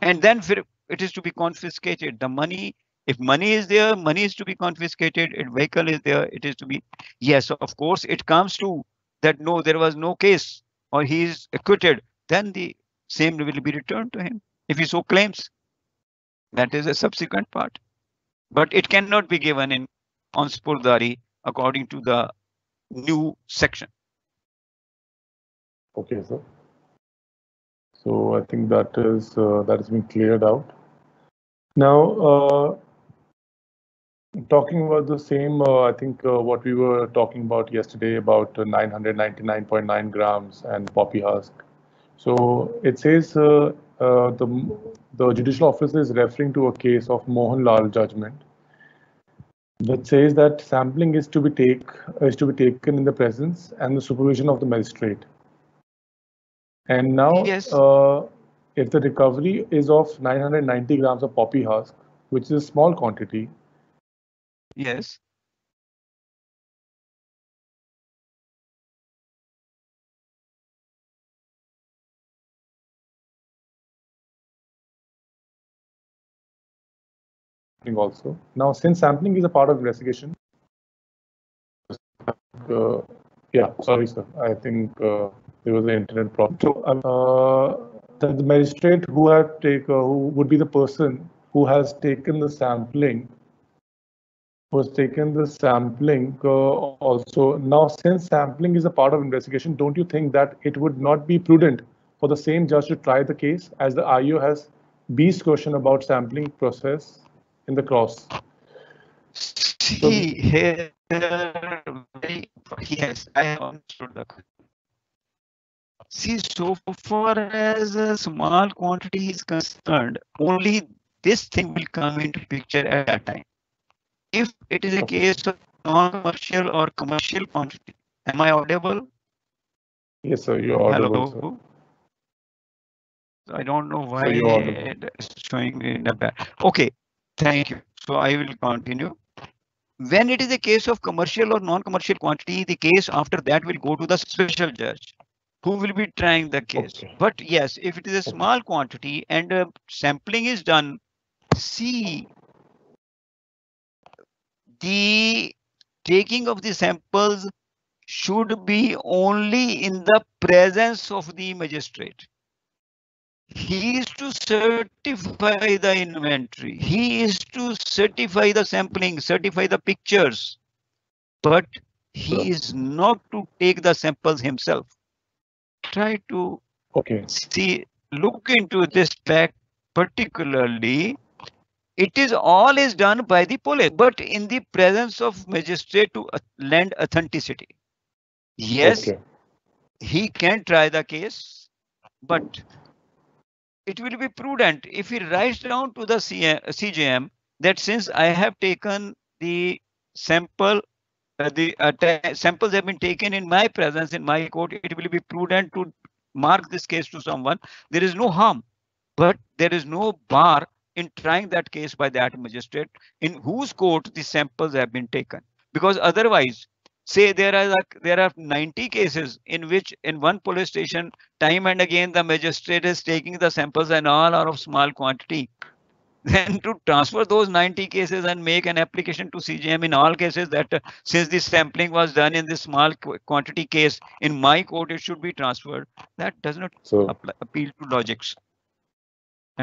Speaker 2: And then it is to be confiscated. The money, if money is there, money is to be confiscated. If vehicle is there, it is to be, yes, of course, it comes to that no, there was no case or he is acquitted, then the same will be returned to him if he so claims. That is a subsequent part. But it cannot be given in on Spurdari according to the new section.
Speaker 1: Okay, sir. So I think that is uh, that has been cleared out. Now, uh, talking about the same, uh, I think uh, what we were talking about yesterday about uh, 999.9 grams and poppy husk. So it says uh, uh, the the judicial officer is referring to a case of Mohan Lal judgment that says that sampling is to be take is to be taken in the presence and the supervision of the magistrate. And now,
Speaker 2: Yes.
Speaker 1: uh, if the recovery is of 990 grams of poppy husk, which is a small quantity,
Speaker 2: Yes.
Speaker 1: also. Now, since sampling is a part of investigation, uh, yeah, sorry, sir. I think uh, there was an internet problem. So, uh, the, the magistrate who had take uh, who would be the person who has taken the sampling who has taken the sampling uh, also. Now, since sampling is a part of investigation, don't you think that it would not be prudent for the same judge to try the case as the IO has B's question about sampling process in the cross?
Speaker 2: See here, yes, I have understood the. See, so far as a small quantity is concerned, only this thing will come into picture at that time. If it is a case of non-commercial or commercial quantity, am I audible?
Speaker 1: Yes, sir, you're audible, sir.
Speaker 2: Hello? I don't know why
Speaker 1: you're
Speaker 2: it's showing me in the back. Okay, thank you. So I will continue. When it is a case of commercial or non-commercial quantity, the case after that will go to the special judge who will be trying the case.
Speaker 1: Okay.
Speaker 2: But yes, if it is a small quantity and uh, sampling is done, see the taking of the samples should be only in the presence of the magistrate. He is to certify the inventory. He is to certify the sampling, certify the pictures. But he is not to take the samples himself. Try to
Speaker 1: Okay,
Speaker 2: see, look into this fact particularly. It is all is done by the police, but in the presence of magistrate to lend authenticity. Yes,
Speaker 1: okay,
Speaker 2: he can try the case, but it will be prudent if he writes down to the CJM that since I have taken the sample, uh, the uh, samples have been taken in my presence in my court, it will be prudent to mark this case to someone. There is no harm, but there is no bar in trying that case by that magistrate in whose court the samples have been taken. Because otherwise, say there are there are 90 cases in which in one police station time and again the magistrate is taking the samples and all are of small quantity. Then to transfer those 90 cases and make an application to CJM in all cases that uh, since this sampling was done in this small qu quantity case in my court it should be transferred. That does not so, apply, appeal to logics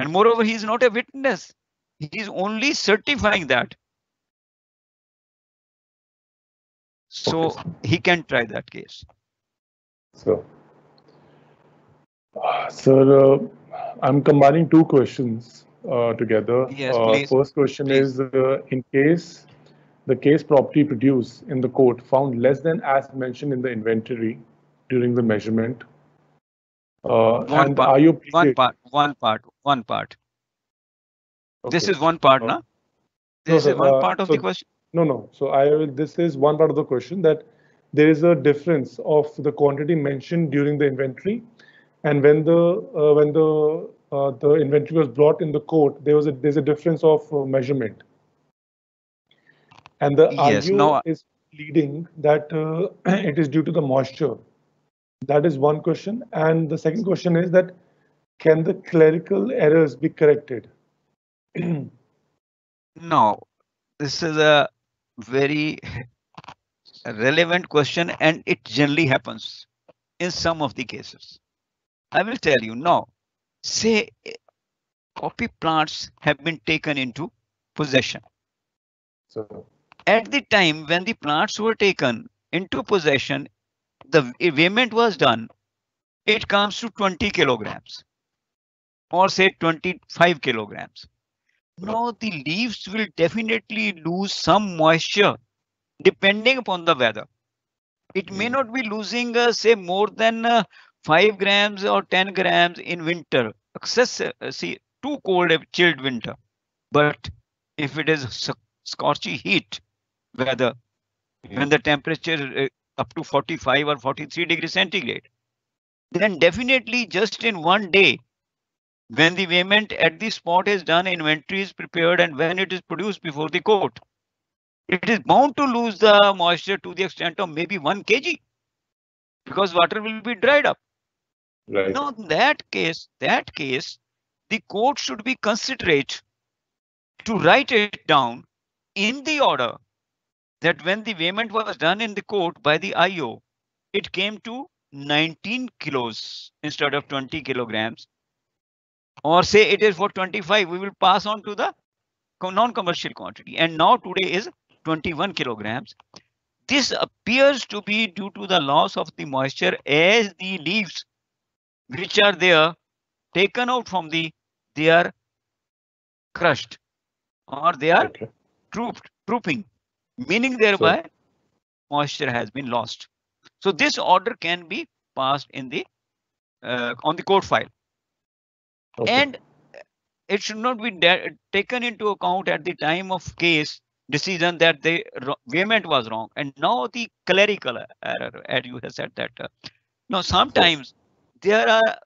Speaker 2: and moreover he is not a witness he is only certifying that so okay. he can try that case
Speaker 1: so uh, sir uh, i'm combining two questions uh, together.
Speaker 2: Yes, uh,
Speaker 1: First question
Speaker 2: please.
Speaker 1: is, uh, in case the case property produced in the court found less than as mentioned in the inventory during the measurement, uh,
Speaker 2: one
Speaker 1: and
Speaker 2: part,
Speaker 1: are you
Speaker 2: one part, one part, one part. Okay. This is one part, no? This no, is one uh, part of so, the question.
Speaker 1: No, no. So I will, this is one part of the question that there is a difference of the quantity mentioned during the inventory and when the uh, when the uh, the inventory was brought in the court, there was a there's a difference of uh, measurement, and the yes, no, is pleading that uh, it is due to the moisture. That is one question, and the second question is that can the clerical errors be corrected?
Speaker 2: no, this is a very relevant question, and it generally happens in some of the cases. I will tell you now say eh, coffee plants have been taken into possession. So at the time when the plants were taken into possession, the weighment was done. It comes to 20 kilograms or say 25 kilograms. Now the leaves will definitely lose some moisture depending upon the weather. It may hmm. not be losing uh, say more than uh, 5 grams or 10 grams in winter, excess, uh, see, too cold, chilled winter. But if it is scorchy heat weather, when the temperature uh, up to 45 or 43 degrees centigrade, then definitely just in one day, when the weighment at the spot is done, inventory is prepared, and when it is produced before the court, it is bound to lose the moisture to the extent of maybe 1 kg because water will be dried up.
Speaker 1: Right.
Speaker 2: Now, in that case, that case, the court should be considerate to write it down in the order that when the weighment was done in the court by the IO, it came to 19 kilos instead of 20 kilograms. Or say it is for 25, we will pass on to the non-commercial quantity. And now today is 21 kilograms. This appears to be due to the loss of the moisture as the leaves which are there taken out from the they are crushed or they are okay. trooped trooping meaning thereby so, moisture has been lost so this order can be passed in the uh, on the court file okay. and it should not be taken into account at the time of case decision that the weighment was wrong and now the clerical error as you have said that uh, now sometimes there are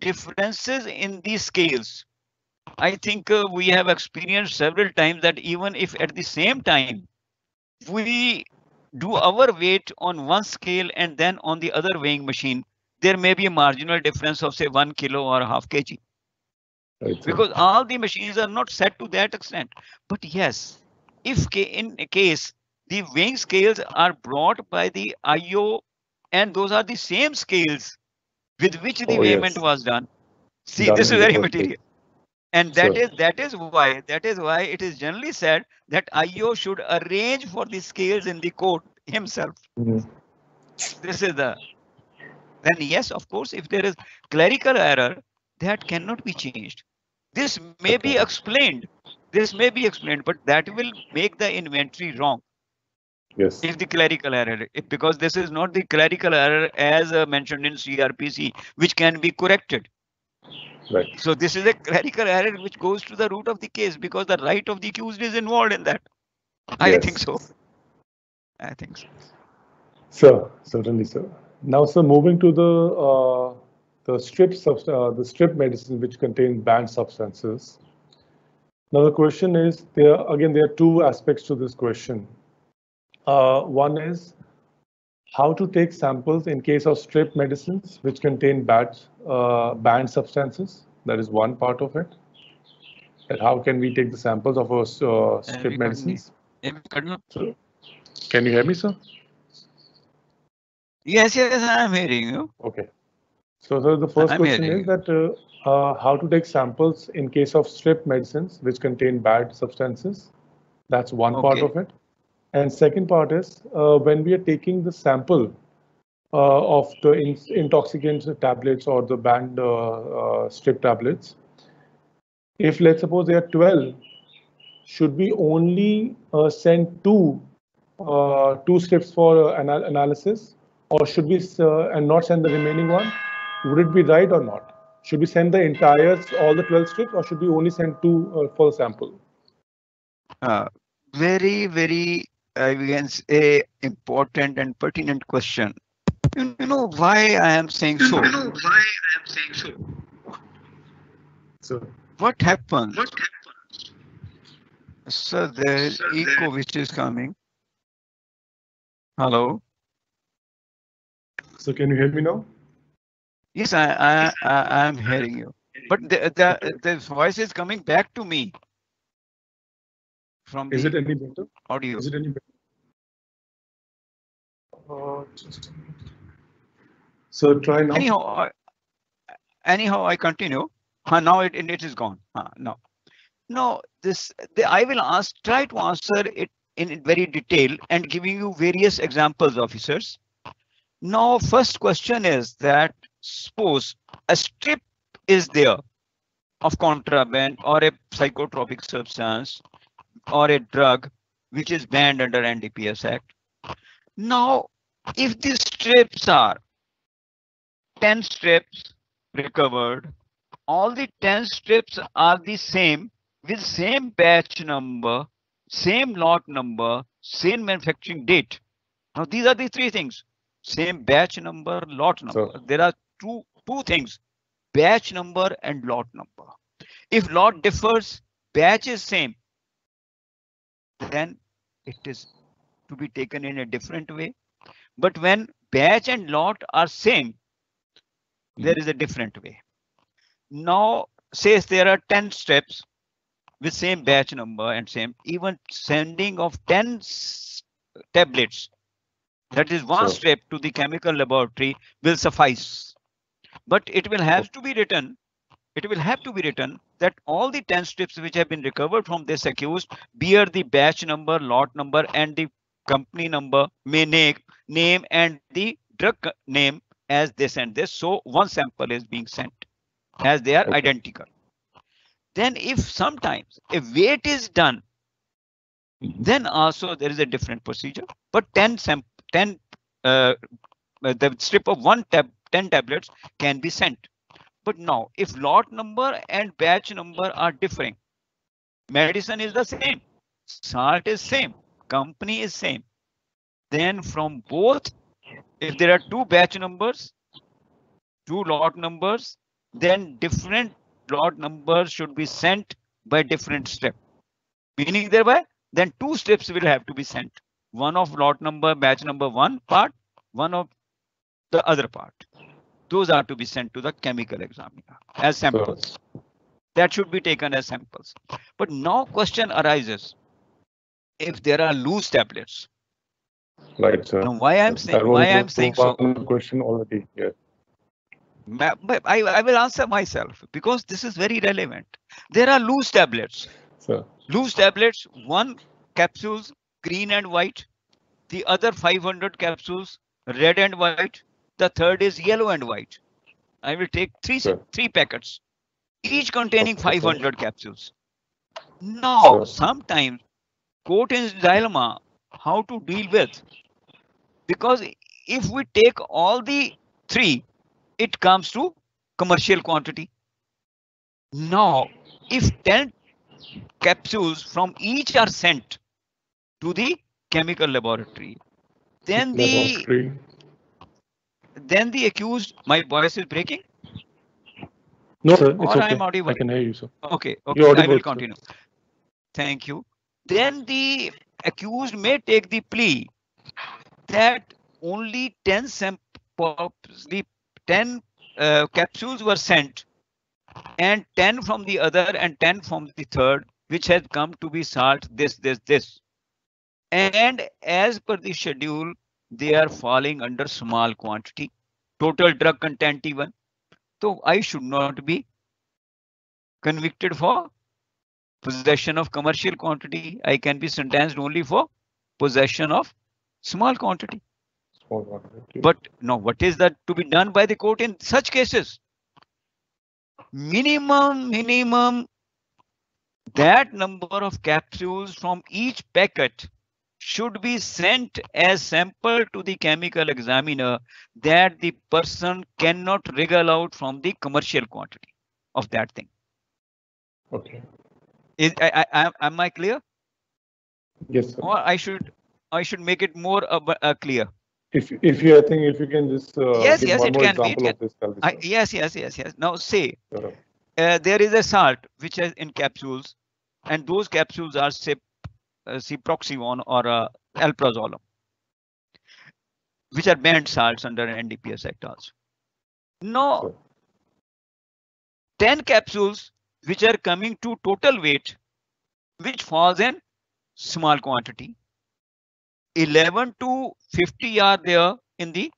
Speaker 2: differences in these scales. I think uh, we have experienced several times that even if at the same time we do our weight on one scale and then on the other weighing machine, there may be a marginal difference of say one kilo or half kg. Because all the machines are not set to that extent. But yes, if in a case the weighing scales are brought by the IO and those are the same scales with which the oh, payment yes. was done. See, done this is very material. And that sure. is that is why that is why it is generally said that IO should arrange for the scales in the court himself. Mm -hmm. This is the then yes, of course, if there is clerical error, that cannot be changed. This may okay. be explained. This may be explained, but that will make the inventory wrong.
Speaker 1: Yes.
Speaker 2: If the clerical error, because this is not the clerical error as uh, mentioned in CRPC, which can be corrected.
Speaker 1: Right.
Speaker 2: So this is a clerical error which goes to the root of the case because the right of the accused is involved in that. I
Speaker 1: Yes.
Speaker 2: think so. I think so.
Speaker 1: Sir, certainly, sir. Now, sir, moving to the uh, the strip subs- uh, the strip medicine which contain banned substances. Now, the question is there again. There are two aspects to this question. Uh, one is how to take samples in case of strip medicines which contain bad uh, banned substances. That is one part of it. That how can we take the samples of our uh, strip medicines? Can you hear me, sir?
Speaker 2: yes, yes, I am hearing you.
Speaker 1: Okay. So the, the first
Speaker 2: I'm
Speaker 1: question is that uh, uh, how to take samples in case of strip medicines which contain bad substances. That's one part of it. And second part is uh, when we are taking the sample of the in, tablets or the banned uh, uh, strip tablets, if let's suppose there are 12, should we only uh, send two uh, two strips for uh, anal- analysis or should we uh, and not send the remaining one? Would it be right or not? Should we send the entire all the 12 strips or should we only send two uh, for the sample?
Speaker 2: Uh, very, very, I can say, important and pertinent question. You, you know why I am saying so?
Speaker 4: You know why I am saying so.
Speaker 1: So
Speaker 2: What happens?
Speaker 4: What happens?
Speaker 2: So there is
Speaker 4: So there-
Speaker 2: echo which is coming. Hello.
Speaker 1: so can you hear me now?
Speaker 2: Yes, I I I I am hearing you. But the the the voice is coming back to me from
Speaker 1: Is it any better?
Speaker 2: audio.
Speaker 1: Is it any better? Uh, just a minute. So try now.
Speaker 2: Anyhow, I, anyhow, I continue. Uh, now it, it is gone. Uh, no, no. This the, I will ask. Try to answer it in very detail and giving you various examples, officers. Now, first question is that suppose a strip is there of contraband or a psychotropic substance or a drug which is banned under NDPS Act. Now, if these strips are 10 strips recovered. All the 10 strips are the same with same batch number, same lot number, same manufacturing date. Now these are the three things. Same batch number, lot number.
Speaker 1: So-
Speaker 2: There are two two things. Batch number and lot number. If lot differs, batch is same, then it is to be taken in a different way. But when batch and lot are same, Hmm. there is a different way. Now, says there are 10 steps with same batch number and same, even sending of 10 tablets, that is one
Speaker 1: Sure.
Speaker 2: step to the chemical laboratory will suffice. But it will have to be written, it will have to be written that all the 10 strips which have been recovered from this accused bear the batch number, lot number, and the company number, may name, name and the drug name as this and this. So one sample is being sent as they are
Speaker 1: Okay.
Speaker 2: identical. Then if sometimes a weight is done,
Speaker 1: Mhm.
Speaker 2: then also there is a different procedure. But 10 sam 10 uh, uh, the strip of one tab 10 tablets can be sent. But now if lot number and batch number are differing, medicine is the same, salt is same, company is same. Then from both, if there are two batch numbers, two lot numbers, then different lot numbers should be sent by different step. Meaning thereby, then two steps will have to be sent. One of lot number, batch number one part, one of the other part. Those are to be sent to the chemical examiner as samples. That should be taken as samples. But now question arises. If there are loose tablets,
Speaker 1: Right, sir.
Speaker 2: now why I'm saying, why I'm saying so,
Speaker 1: question already. Yes.
Speaker 2: Ma- but I, I will answer myself because this is very relevant. There are loose tablets.
Speaker 1: Sir.
Speaker 2: Loose tablets, one capsules green and white, the other 500 capsules red and white, the third is yellow and white. I will take three
Speaker 1: Sure.
Speaker 2: three packets, each containing 500 capsules. Now,
Speaker 1: Sure.
Speaker 2: sometimes court is dilemma how to deal with because if we take all the three, it comes to commercial quantity. Now, if 10 capsules from each are sent to the chemical laboratory, then the then the accused, my voice is breaking.
Speaker 1: No, sir, it's
Speaker 2: Or
Speaker 1: okay.
Speaker 2: I'm audible.
Speaker 1: I can hear you, sir.
Speaker 2: Okay, okay, I will
Speaker 1: sir.
Speaker 2: continue. Thank you. Then the accused may take the plea that only 10 samples, the 10 uh, capsules were sent and 10 from the other and 10 from the third, which has come to be salt this, this, this. And as per the schedule, they are falling under small quantity, total drug content even. So I should not be convicted for possession of commercial quantity. I can be sentenced only for possession of small quantity.
Speaker 1: Small quantity.
Speaker 2: But no, what is that to be done by the court in such cases? Minimum, minimum, that number of capsules from each packet should be sent as sample to the chemical examiner that the person cannot wriggle out from the commercial quantity of that thing.
Speaker 1: Okay.
Speaker 2: Is, I, I, am I clear?
Speaker 1: Yes, sir.
Speaker 2: Or I should, I should make it more uh, uh, clear.
Speaker 1: If, if you, I think if you can just uh,
Speaker 2: Yes, yes, it can be, it
Speaker 1: example of this, that'll be
Speaker 2: I, yes, yes, yes, yes. Now say
Speaker 1: Sure.
Speaker 2: uh, there is a salt which is in capsules and those capsules are say uh, ciproxivon or uh, alprazolam which are banned salts under NDPS Act also. Now,
Speaker 1: Sure.
Speaker 2: 10 capsules which are coming to total weight which falls in small quantity. 11 to 50 are there in the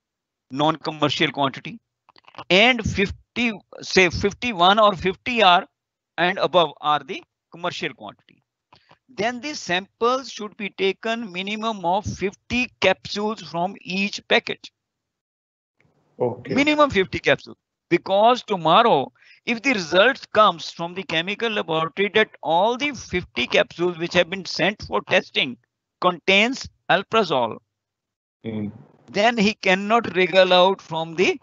Speaker 2: non-commercial quantity and 50 say 51 or 50 are and above are the commercial quantity then the samples should be taken minimum of 50 capsules from each packet
Speaker 1: Okay.
Speaker 2: minimum 50 capsules because tomorrow if the results comes from the chemical laboratory that all the 50 capsules which have been sent for testing contains alprazole
Speaker 1: Mm.
Speaker 2: then he cannot wriggle out from the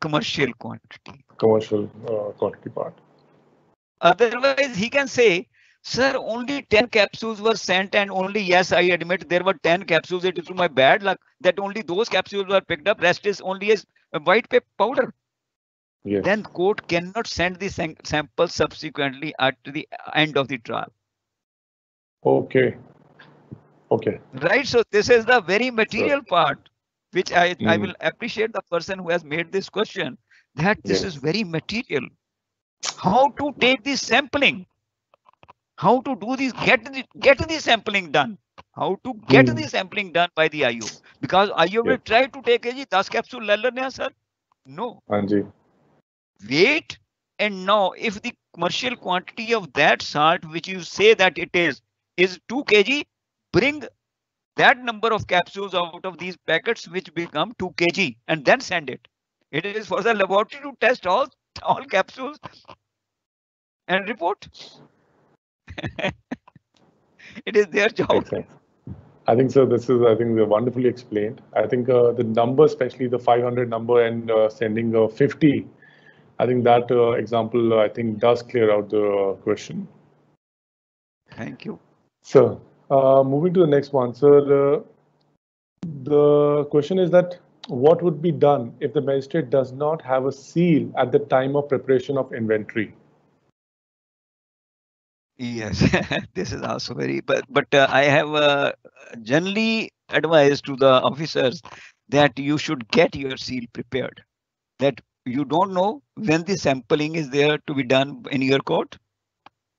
Speaker 2: commercial quantity
Speaker 1: Commercial uh, quantity part.
Speaker 2: Otherwise, he can say, sir, only 10 capsules were sent and only, yes, I admit there were 10 capsules. It is my bad luck that only those capsules were picked up. Rest is only as white paper powder.
Speaker 1: Yes.
Speaker 2: Then court cannot send the sample subsequently at the end of the trial.
Speaker 1: Okay. Okay.
Speaker 2: Right. So this is the very material sure. part, which I, mm. I
Speaker 1: mm-hmm.
Speaker 2: will appreciate the person who has made this question that this
Speaker 1: yes.
Speaker 2: is very material. How to take the sampling? How to do this? Get the get the sampling done. How to get
Speaker 1: mm.
Speaker 2: the sampling done by the IO? Because IO
Speaker 1: yes.
Speaker 2: will try to take a 10 capsule le lene sir. No.
Speaker 1: Anji
Speaker 2: wait and now if the commercial quantity of that salt which you say that it is is 2 kg bring that number of capsules out of these packets which become 2 kg and then send it it is for the laboratory to test all all capsules and report it is their job.
Speaker 1: I think so. This is, I think, they're wonderfully explained. I think uh, the number, especially the 500 number and uh, sending uh, 50, I think that uh, example, uh, I think, does clear out the uh, question.
Speaker 2: thank you
Speaker 1: So, uh, moving to the next one, sir. Uh, the question is that what would be done if the magistrate does not have a seal at the time of preparation of inventory?
Speaker 2: Yes, this is also very, but but uh, I have uh, generally advised to the officers that you should get your seal prepared. That you don't know when the sampling is there to be done in your court.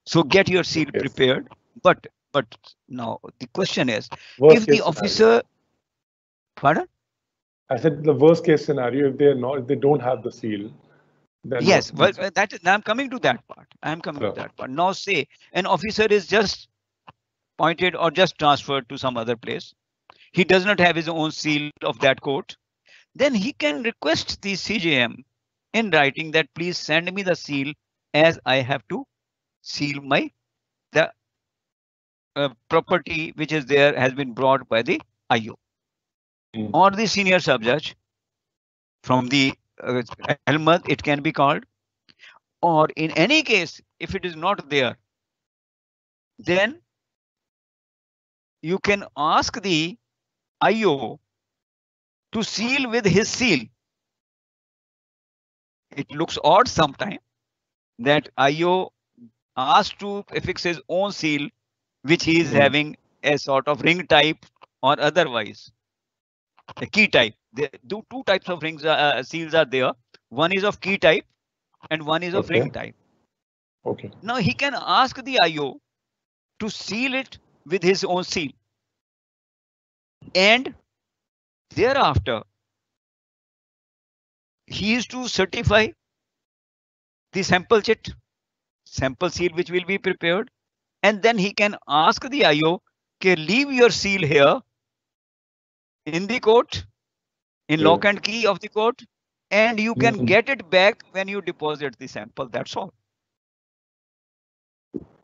Speaker 2: So get your seal
Speaker 1: Yes.
Speaker 2: prepared. But but now the question is,
Speaker 1: Worst
Speaker 2: if the
Speaker 1: scenario.
Speaker 2: officer, pardon?
Speaker 1: I said the worst case scenario if they are not, if they don't have the seal.
Speaker 2: Yes, well, that is, I'm coming to that part. I'm coming to that part. Now say an officer is just appointed or just transferred to some other place. He does not have his own seal of that court. Then he can request the CJM in writing that please send me the seal as I have to seal my the uh, property which is there has been brought by the IO
Speaker 1: Mm.
Speaker 2: or the senior sub judge from the uh, it can be called or in any case, if it is not there, then you can ask the IO to seal with his seal. It looks odd sometimes that IO asked to affix his own seal, which he is
Speaker 1: Hmm.
Speaker 2: having a sort of ring type or otherwise a key type. There do two types of rings uh, uh, seals are there. One is of key type and one is of ring type.
Speaker 1: Okay.
Speaker 2: Now he can ask the IO to seal it with his own seal. And thereafter, he is to certify the sample chit, sample seal which will be prepared. And then he can ask the IO, okay, leave your seal here in the court, in
Speaker 1: Yeah.
Speaker 2: lock and key of the court, and you can
Speaker 1: Mhm.
Speaker 2: get it back when you deposit the sample. That's all.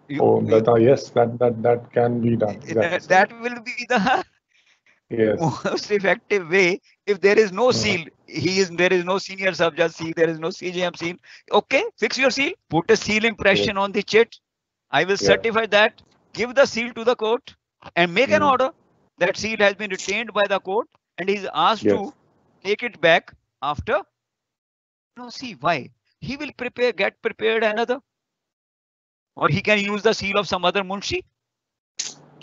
Speaker 2: You-
Speaker 1: Oh, that, uh, yes, that, that, that can be done.
Speaker 2: that, that will be the
Speaker 1: Yes.
Speaker 2: most effective way. If there is no
Speaker 1: Uh-huh.
Speaker 2: seal, he is there is no senior sub judge seal, there is no CJM seal. Okay, fix your seal, put a seal impression on the chit. I will
Speaker 1: Yeah.
Speaker 2: certify that, give the seal to the court and make an
Speaker 1: Mm.
Speaker 2: order. That seal has been retained by the court and he is asked
Speaker 1: Yes.
Speaker 2: to take it back after. No, see why? He will prepare, get prepared another. Or he can use the seal of some other munshi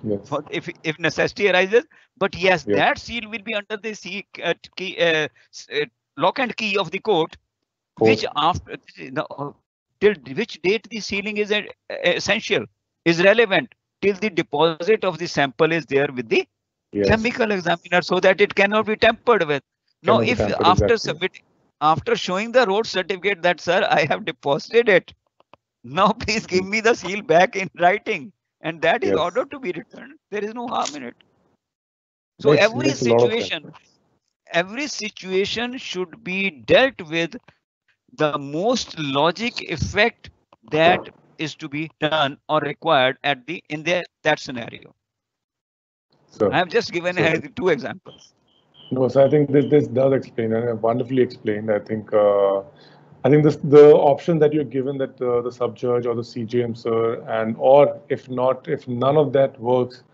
Speaker 1: Yes.
Speaker 2: for if if necessity arises. But yes,
Speaker 1: Yeah.
Speaker 2: that seal will be under the sea, uh, key, uh, uh, lock and key of the court, which after uh, till which date the sealing is uh, essential, is relevant till the deposit of the sample is there with the
Speaker 1: Yes.
Speaker 2: chemical examiner, so that it cannot be tampered with. Now, if after
Speaker 1: exactly.
Speaker 2: submitting, after showing the road certificate that sir, I have deposited it. Now please give me the seal back in writing, and that is
Speaker 1: Yes.
Speaker 2: ordered to be returned. There is no harm in it. So
Speaker 1: Makes-
Speaker 2: every
Speaker 1: makes a lot of sense.
Speaker 2: situation, every situation should be dealt with the most logic effect that is to be done or required at the in the that scenario.
Speaker 1: So,
Speaker 2: I have just given
Speaker 1: So-
Speaker 2: two examples.
Speaker 1: no, so I think this, this does explain and wonderfully explained. I think, uh, I think this, the option that you're given that uh, the sub judge or the CJM sir and, or if not, if none of that works,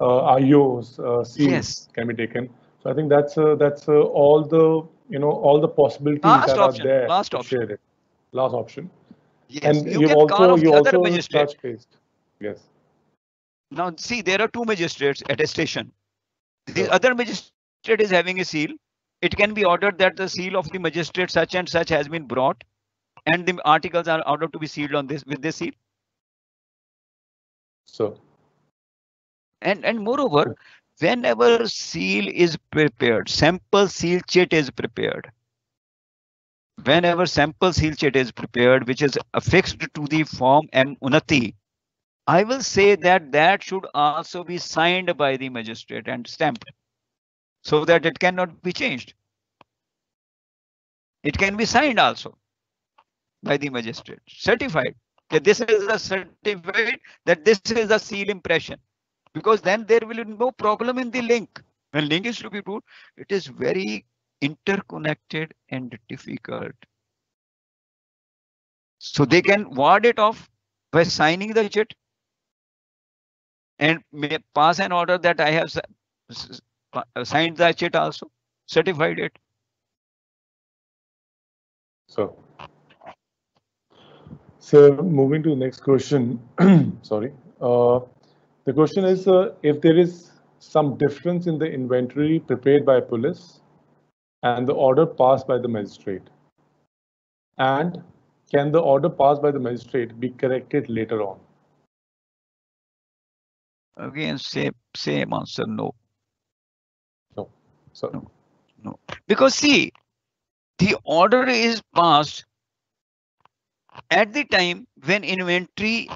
Speaker 1: uh, IOs, uh,
Speaker 2: Yes.
Speaker 1: can be taken. So I think that's, uh, that's uh, all the, you know, all the possibilities
Speaker 2: Last
Speaker 1: that
Speaker 2: option,
Speaker 1: are there.
Speaker 2: last option.
Speaker 1: share it. Last option.
Speaker 2: Yes,
Speaker 1: And
Speaker 2: you call
Speaker 1: also, you also
Speaker 2: magistrate.
Speaker 1: touch based. Yes.
Speaker 2: Now, see, there are two magistrates at a station. The
Speaker 1: Sure.
Speaker 2: other magistrate is having a seal. It can be ordered that the seal of the magistrate such and such has been brought, and the articles are ordered to be sealed on this with this seal.
Speaker 1: So,
Speaker 2: And and moreover, whenever seal is prepared, sample seal chit is prepared. Whenever sample seal chit is prepared, which is affixed to the form M Unati, I will say that that should also be signed by the magistrate and stamped so that it cannot be changed. It can be signed also by the magistrate, certified that this is a certificate that this is a seal impression because then there will be no problem in the link. When link is to be proved, it is very interconnected and difficult. So they can ward it off by signing the chit and may pass an order that I have signed the chit also, certified it.
Speaker 1: So, so moving to the next question, sorry. Uh, the question is uh, if there is some difference in the inventory prepared by police and the order passed by the magistrate. And can the order passed by the magistrate be corrected later on?
Speaker 2: Again, same, same answer, no.
Speaker 1: So, no,
Speaker 2: Because see, the order is passed at the time when inventory,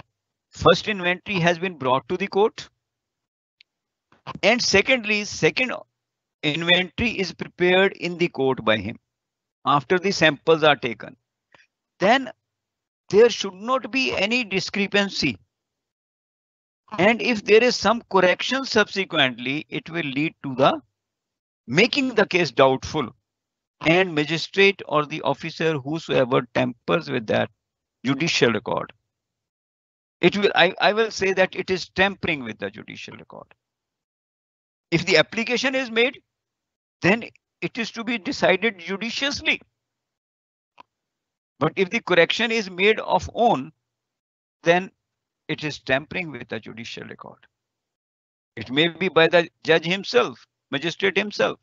Speaker 2: first inventory has been brought to the court. And secondly, second inventory is prepared in the court by him after the samples are taken. Then there should not be any discrepancy. And if there is some correction subsequently, it will lead to the making the case doubtful and magistrate or the officer whosoever tampers with that judicial record. It will, I, I will say that it is tampering with the judicial record. If the application is made, then it is to be decided judiciously. But if the correction is made of own, then it is tampering with the judicial record. It may be by the judge himself, magistrate himself.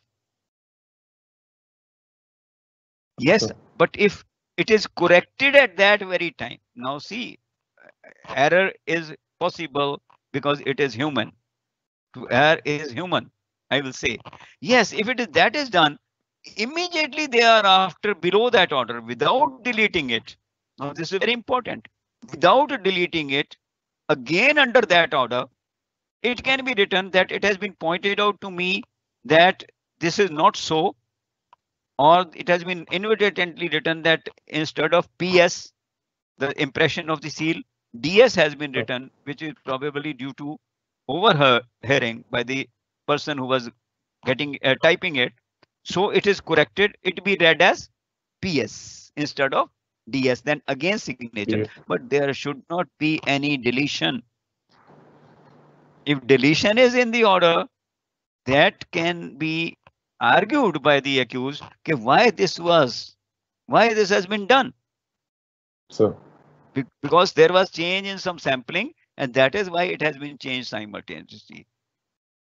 Speaker 2: Yes, but if it is corrected at that very time, now see, error is possible because it is human. To err is human, I will say. Yes, if it is that is done, immediately they are after below that order without deleting it. Now this is very important. Without deleting it, again under that order, it can be written that it has been pointed out to me that this is not so or it has been inadvertently written that instead of PS, the impression of the seal, DS has been written, which is probably due to overhearing by the person who was getting uh, typing it. So it is corrected. It be read as PS instead of DS. Then again signature,
Speaker 1: Yes.
Speaker 2: but there should not be any deletion. If deletion is in the order, that can be argued by the accused okay, why this was, why this has been done.
Speaker 1: Sir.
Speaker 2: Be- Because there was change in some sampling and that is why it has been changed simultaneously.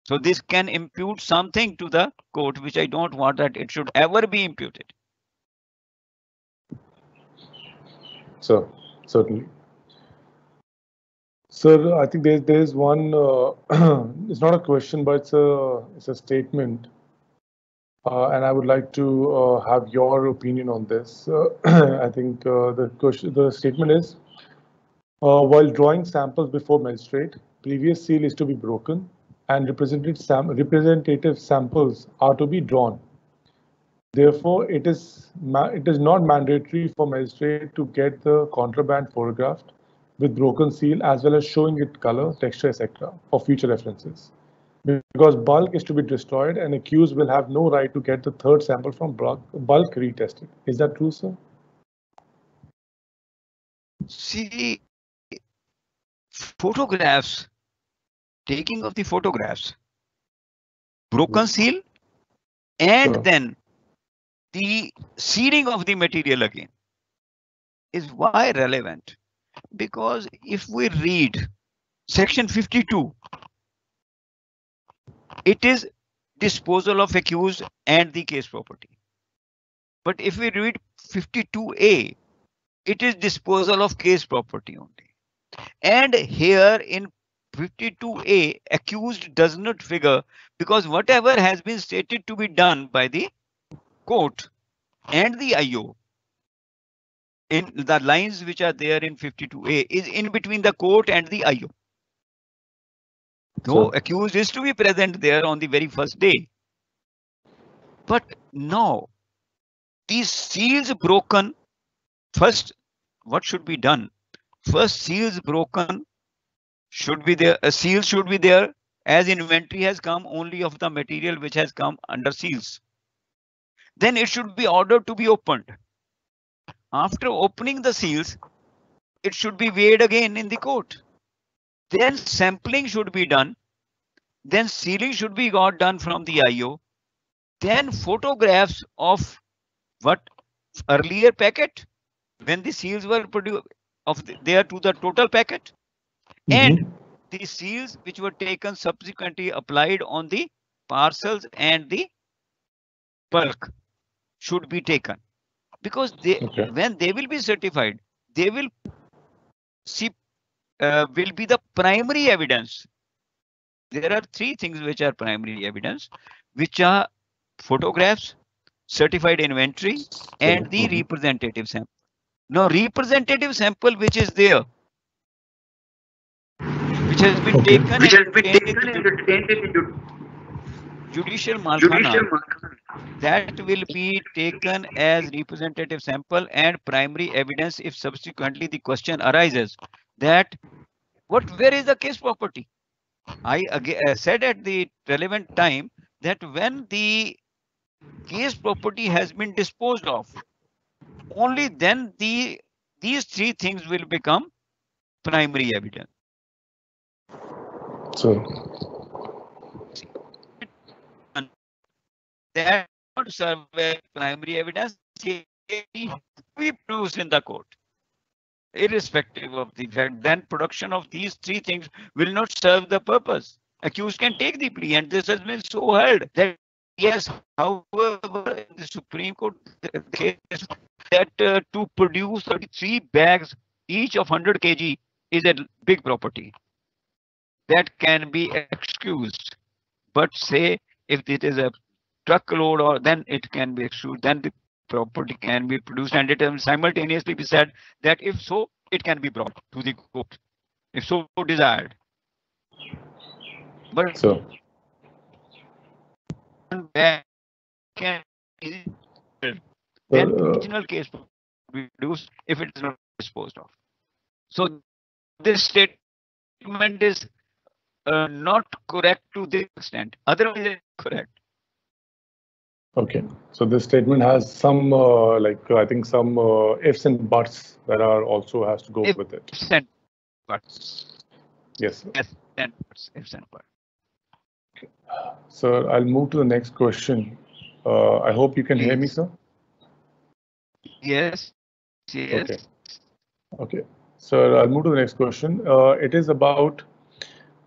Speaker 2: So this can impute something to the court, which I don't want that it should ever be imputed.
Speaker 1: Sir, certainly. Sir, I think there's there's one. Uh, it's not a question, but it's a it's a statement, uh, and I would like to uh, have your opinion on this. Uh, I think uh, the question, the statement is, uh, while drawing samples before magistrate, previous seal is to be broken, and represented sam representative samples are to be drawn. Therefore, it is, it is not mandatory for magistrate to get the contraband photographed with broken seal as well as showing it color, texture, etc. for future references. Because bulk is to be destroyed and accused will have no right to get the third sample from bulk, bulk retested. Is that true, sir?
Speaker 2: See, photographs, taking of the photographs, broken hmm. seal, and
Speaker 1: Sure.
Speaker 2: then the seeding of the material again is why relevant? Because if we read section 52, it is disposal of accused and the case property. But if we read 52A, it is disposal of case property only. And here in 52A, accused does not figure because whatever has been stated to be done by the court and the IO in the lines which are there in 52A is in between the court and the IO. Though
Speaker 1: Sure.
Speaker 2: accused is to be present there on the very first day. But now these seals broken, first, what should be done? First, seals broken should be there, uh, a seal should be there as inventory has come only of the material which has come under seals. Then it should be ordered to be opened. After opening the seals, it should be weighed again in the court. Then sampling should be done. Then sealing should be got done from the IO. Then photographs of what earlier packet when the seals were produced of the, there to the total packet mm-hmm. and the seals which were taken subsequently applied on the parcels and the bulk should be taken because they
Speaker 1: Okay.
Speaker 2: when they will be certified they will see uh, will be the primary evidence there are three things which are primary evidence which are photographs certified inventory and the
Speaker 1: Mhm.
Speaker 2: representative sample now representative sample which is there which has been
Speaker 1: Okay.
Speaker 2: taken
Speaker 4: Which has been taken
Speaker 2: in
Speaker 4: and
Speaker 2: the
Speaker 4: retained in
Speaker 2: judicial
Speaker 4: judicial
Speaker 2: malkhana
Speaker 4: marker.
Speaker 2: That will be taken as representative sample and primary evidence if subsequently the question arises that what where is the case property i uh, said at the relevant time that when the case property has been disposed of only then the these three things will become primary evidence.
Speaker 1: So,
Speaker 2: That serve as primary evidence it be produced in the court. Irrespective of the fact, then production of these three things will not serve the purpose. Accused can take the plea, and this has been so held that yes, however, the Supreme Court case that uh, to produce 33 bags each of 100 kg is a big property that can be excused. But say if it is a truckload or then it can be excused, then the property can be produced and it can simultaneously be said that if so, it can be brought to the court, if so desired. But
Speaker 1: so,
Speaker 2: can
Speaker 1: uh,
Speaker 2: then
Speaker 1: uh,
Speaker 2: original case produced if it is not disposed of. So this statement is uh, not correct to this extent. Otherwise, it's correct.
Speaker 1: Okay. So this statement has some, uh, like, I think some uh, ifs and buts that are also has to go with it.
Speaker 2: Ifs and buts.
Speaker 1: Yes.
Speaker 2: Yes, and buts. Ifs and buts. Okay.
Speaker 1: Sir, I'll move to the next question. Uh, I hope you can hear me, sir.
Speaker 2: Yes. Yes.
Speaker 1: Okay. Okay. Sir, I'll move to the next question. Uh, it is about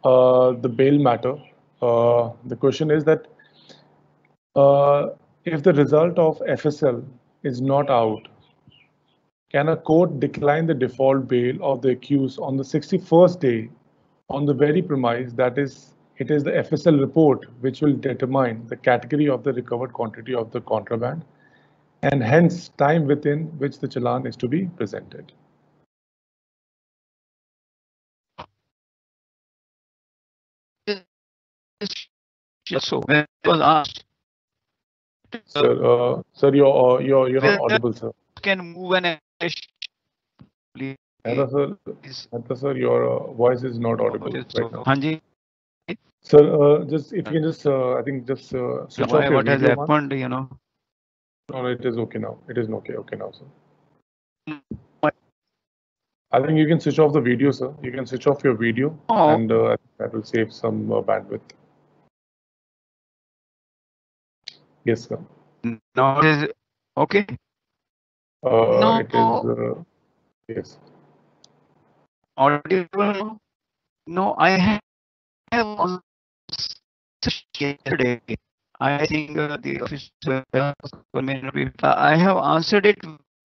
Speaker 1: uh, the bail matter. Uh, the question is that uh, if the result of FSL is not out, can a court decline the default bail of the accused on the 61st day on the very premise that is it is the FSL report which will determine the category of the recovered quantity of the contraband and hence time within which the challan is to be presented.
Speaker 2: Yes, So when it was asked,
Speaker 1: Sir, uh, sir, you're, uh, you're, you're not audible, sir.
Speaker 2: can move an please.
Speaker 1: Mehta, sir, Mehta, sir, your uh, voice is not audible right now.
Speaker 2: Hanji,
Speaker 1: Sir, uh, just, if you can just, uh, I think just, uh, switch off
Speaker 2: why-
Speaker 1: your
Speaker 2: what has happened, you know?
Speaker 1: No, no, it is okay now. It is okay, okay now, sir.
Speaker 2: What?
Speaker 1: I think you can switch off the video, sir. You can switch off your video
Speaker 2: Oh,
Speaker 1: and uh, that will save some uh, bandwidth. Yes, sir.
Speaker 2: now it is okay.
Speaker 1: Uh,
Speaker 2: No.
Speaker 1: it is, uh, yes.
Speaker 2: Audible now? No, I have, have on yesterday. I think uh, the office may not be- I have answered it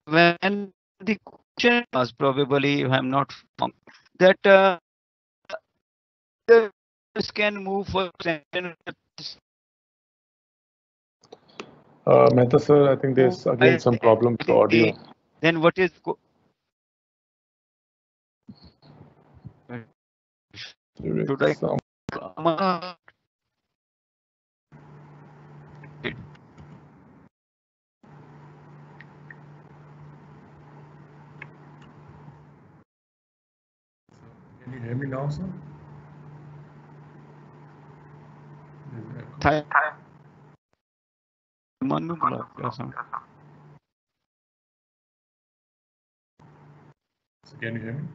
Speaker 2: when the question was probably, if I'm not wrong, that uh, the this can move for example,
Speaker 1: Uh, Mehta, sir, I think there's again some problem with the audio.
Speaker 2: Then what is co- Should I-
Speaker 1: Some- Can you hear me now, sir?
Speaker 2: था Mano Black, yes.
Speaker 1: So can you hear me?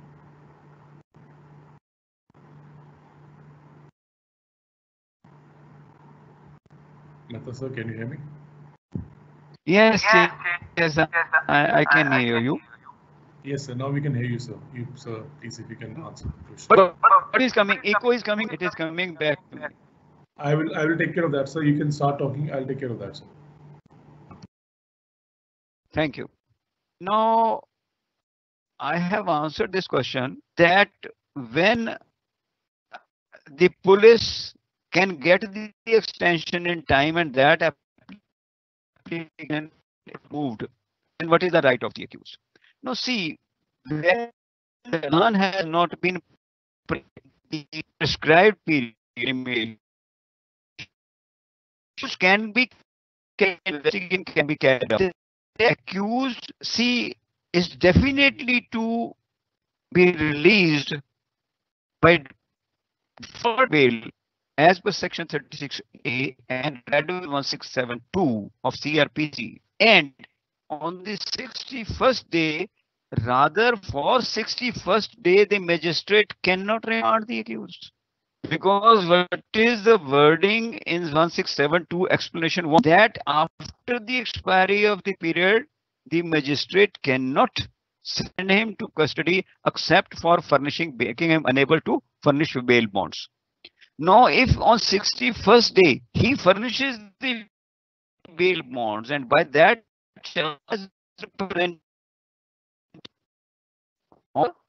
Speaker 1: Mehta sir, can you hear me?
Speaker 2: Yes, yes, yes, I, I can hear you.
Speaker 1: Yes, sir. Now we can hear you, sir. You, sir, please, if you can answer the question.
Speaker 2: But, but what is coming? Echo is coming. It is coming back.
Speaker 1: I will, I will take care of that, sir. You can start talking. I'll take care of that, sir
Speaker 2: thank you now I have answered this question that when the police can get the extension in time and that application moved, then what is the right of the accused? Now see, when the plan has not been prescribed period can be can, investigation can be carried out. The accused C is definitely to be released by default bail as per section 36A and Schedule 1672 of CRPC. And on the 61st day, rather for 61st day the magistrate cannot remand the accused because what is the wording in 1672 explanation one? That after the expiry of the period the magistrate cannot send him to custody except for furnishing making him unable to furnish bail bonds. Now if on 61st day he furnishes the bail bonds and by that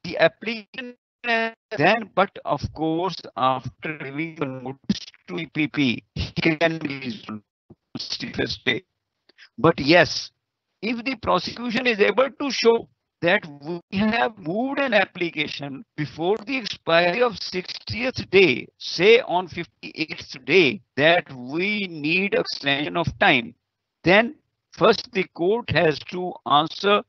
Speaker 2: the application uh, then but of course after giving the notice to EPP he can be released on 61st day but yes if the prosecution is able to show that we have moved an application before the expiry of 60th day, say on 58th day, that we need extension of time, then first the court has to answer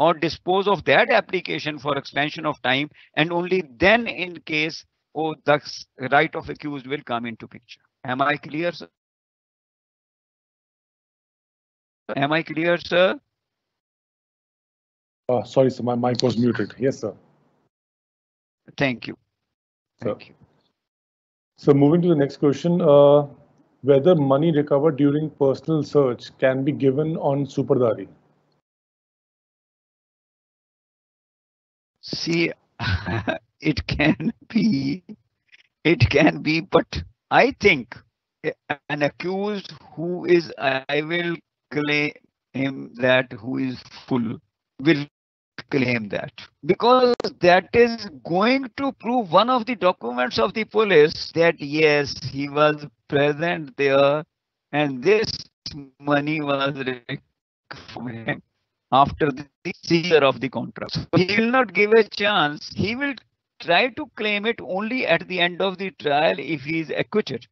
Speaker 2: or dispose of that application for extension of time and only then in case oh the right of accused will come into picture. Am I clear, sir? Am I clear, sir?
Speaker 1: Uh, sorry, sir, my mic was muted. Yes, sir.
Speaker 2: Thank you. Thank you.
Speaker 1: So moving to the next question, uh, whether money recovered during personal search can be given on Superdari?
Speaker 2: See, it can be, it can be, but I think an accused who is, I will claim him that who is full will claim that. Because that is going to prove one of the documents of the police that yes, he was present there and this money was from him after the seizure of the contract. So he will not give a chance. He will try to claim it only at the end of the trial if he is acquitted.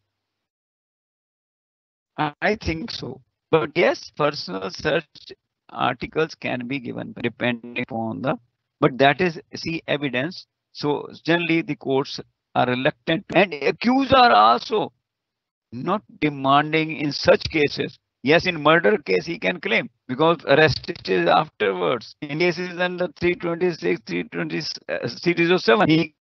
Speaker 2: I think so. But yes, personal search articles can be given depending upon the, but that is see evidence. So generally the courts are reluctant and accused are also not demanding in such cases. Yes, in murder case he can claim because arrest is afterwards. In cases under 326, 320, uh, 307, he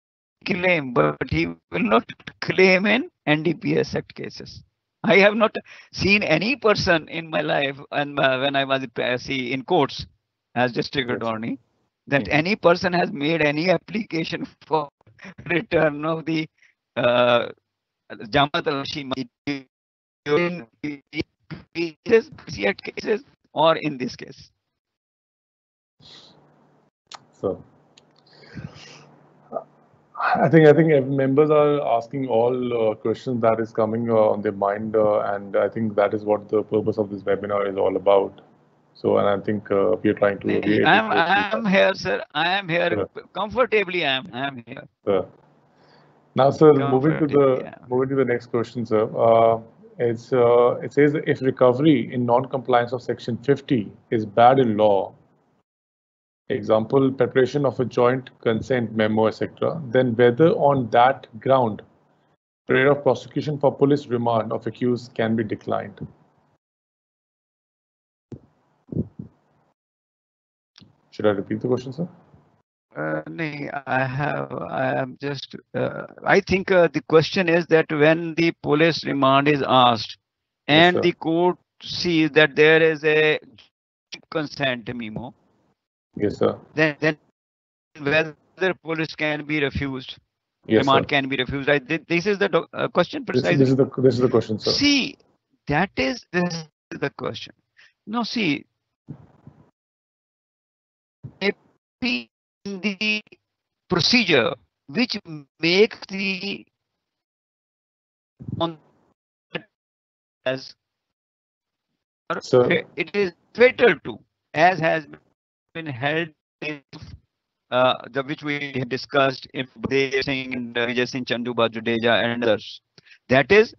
Speaker 2: claim, but he will not claim in NDPS Act cases. I have not seen any person in my life and uh, when I was uh, see in courts as district attorney that any person has made any application for return of the uh, jamatalashi in cases, PC Act cases or in this case.
Speaker 1: So I think I think members are asking all uh, questions that is coming uh, on their mind, uh, and I think that is what the purpose of this webinar is all about. So, and I think uh, we are trying to. able
Speaker 2: I'm,
Speaker 1: to
Speaker 2: I'm here, sir. I am here
Speaker 1: Yeah.
Speaker 2: comfortably. I am, I am here.
Speaker 1: Sir. Now, sir, moving to the
Speaker 2: yeah.
Speaker 1: moving to the next question, sir. It's uh, it says if recovery in non-compliance of Section 50 is bad in law, example preparation of a joint consent memo, etc., then whether on that ground prayer of prosecution for police remand of accused can be declined. Should I repeat the question, sir?
Speaker 2: Uh, nee, I have, I am just, uh, I think uh, the question is that when the police remand is asked and
Speaker 1: sir.
Speaker 2: the court sees that there is a consent memo,
Speaker 1: Yes, sir.
Speaker 2: then, then whether police can be refused,
Speaker 1: Yes, sir.
Speaker 2: remand can be refused. I, this is the uh, question precisely.
Speaker 1: this is the this is the question, sir.
Speaker 2: See, that is, this is the question. No, see. In the procedure which make the on as
Speaker 1: Sir.
Speaker 2: it is fatal to as has been held in uh, the which we have discussed in Singh and uh, Vijay Singh Chandubha Jadeja and others. That is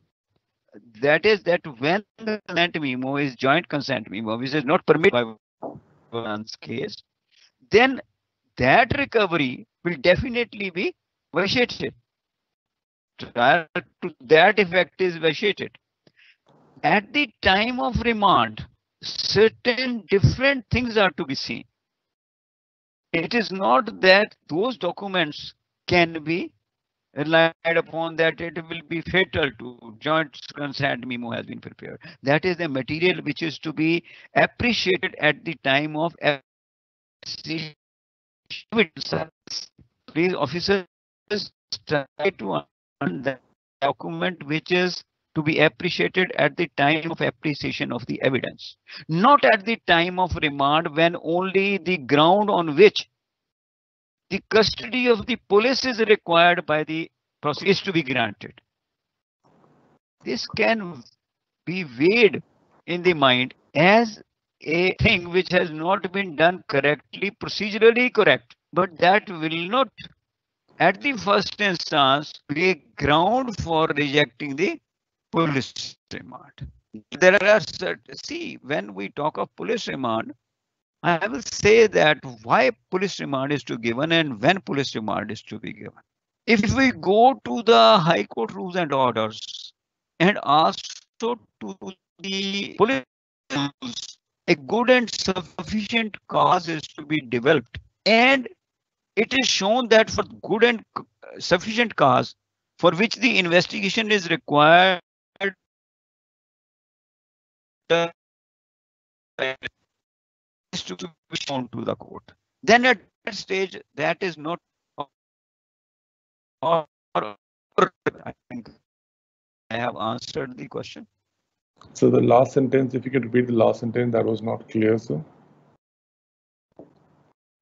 Speaker 2: that is that when the consent memo is joint consent memo, which is not permitted by one's case, then that recovery will definitely be vitiated. Trial to that effect is vitiated. At the time of remand, certain different things are to be seen. it is not that those documents can be relied upon that it will be fatal to joint consent memo has been prepared. That is the material which is to be appreciated at the time of these officers try to understand the document which is to be appreciated at the time of appreciation of the evidence, not at the time of remand when only the ground on which the custody of the police is required by the process is to be granted. This can be weighed in the mind as a thing which has not been done correctly, procedurally correct, but that will not at the first instance be a ground for rejecting the police remand. There are certain, see, when we talk of police remand, I will say that why police remand is to be given and when police remand is to be given. If we go to the High Court rules and orders and ask to the police, a good and sufficient cause is to be developed and it is shown that for good and sufficient cause for which the investigation is required is to be shown to the court. Then at that stage, that is not or, or, I think I have answered the question.
Speaker 1: So the last sentence, if you could repeat the last sentence, that was not clear, sir.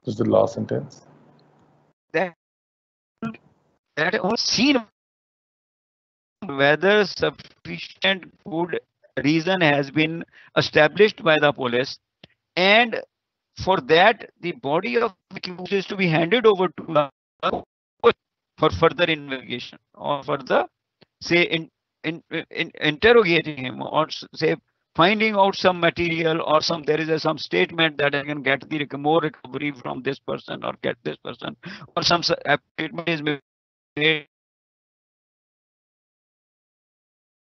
Speaker 1: Just the last sentence.
Speaker 2: That that was seen whether sufficient good reason has been established by the police and for that the body of the accused is to be handed over to the for further investigation or further say in, in, in interrogating him or say finding out some material or some there is a, some statement that I can get the more recovery from this person or get this person or some statement is made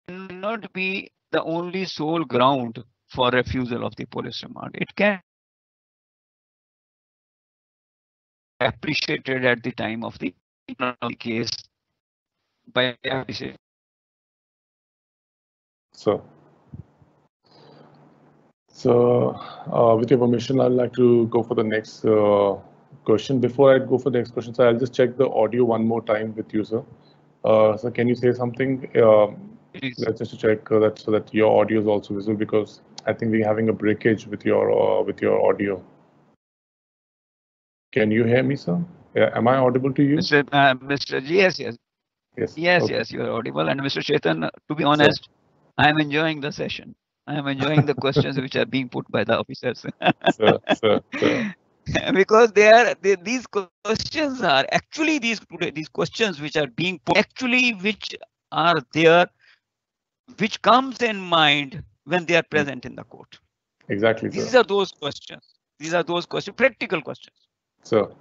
Speaker 2: not be the only sole ground for refusal of the police remand. It can appreciated at the time of the case by appreciation.
Speaker 1: So, so uh, with your permission, I'd like to go for the next uh, question. Before I go for the next question, so I'll just check the audio one more time with you, sir. Uh, so can you say something? Um. Let's just check uh, that so that your audio is also visible because I think we're having a breakage with your uh, with your audio. Can you hear me, sir? Yeah, am I audible to you?
Speaker 2: Mr. Uh, Mr. Yes, yes,
Speaker 1: Yes.
Speaker 2: yes,
Speaker 1: okay.
Speaker 2: yes, you are audible. And Mr. Chetan, to be honest, I am enjoying the session. I am enjoying the questions which are being put by the officers.
Speaker 1: Sir, sir, sir.
Speaker 2: because they are they, these questions are actually these these questions which are being put actually which are there which comes in mind when they are present in the court
Speaker 1: Exactly,
Speaker 2: these
Speaker 1: sir.
Speaker 2: are those questions these are those questions practical questions
Speaker 1: So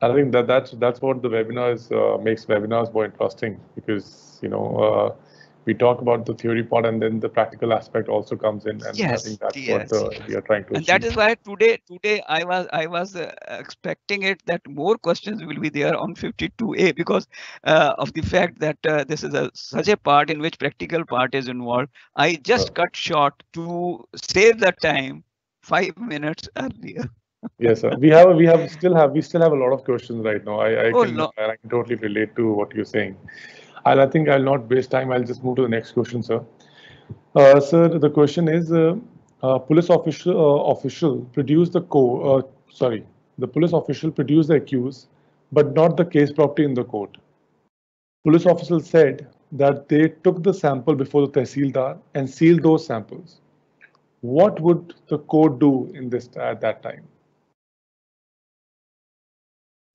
Speaker 1: I think that that's that's what the webinar is uh, makes webinars more interesting because you know uh, we talk about the theory part and then the practical aspect also comes in, and I think that's
Speaker 2: yes,
Speaker 1: what uh,
Speaker 2: yes.
Speaker 1: we are trying to
Speaker 2: and
Speaker 1: achieve.
Speaker 2: that is why today today i was i was uh, expecting it that more questions will be there on 52a because uh, of the fact that uh, this is a such a part in which practical part is involved i just cut short to save the time five minutes earlier
Speaker 1: Yes, sir. We have we have still have we still have a lot of questions right now. I I
Speaker 2: Oh,
Speaker 1: can
Speaker 2: lo-
Speaker 1: I can totally relate to what you're saying. I'll, I think I'll not waste time. I'll just move to the next question, sir. Uh, sir, the question is, uh, uh, police official uh, official produced the co. Uh, sorry, the police official produced the accused, but not the case property in the court. Police official said that they took the sample before the tehsildar and sealed those samples. What would the court do in this at that time?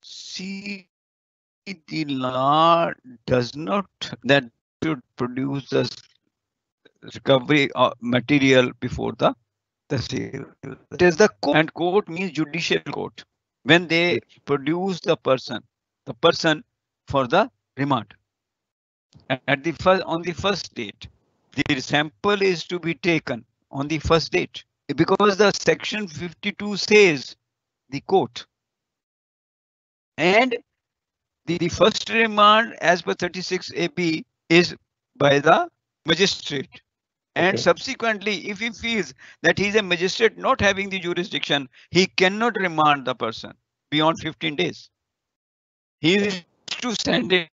Speaker 2: see the law does not that should produce the recovery of material before the the sale. It is the court and court means judicial court when they produce the person the person for the remand at the first on the first date the sample is to be taken on the first date because the section 52 says the court. And the, the first remand as per 36 AB is by the magistrate. And
Speaker 1: Okay.
Speaker 2: subsequently, if he feels that he is a magistrate not having the jurisdiction, he cannot remand the person beyond 15 days. He is to send it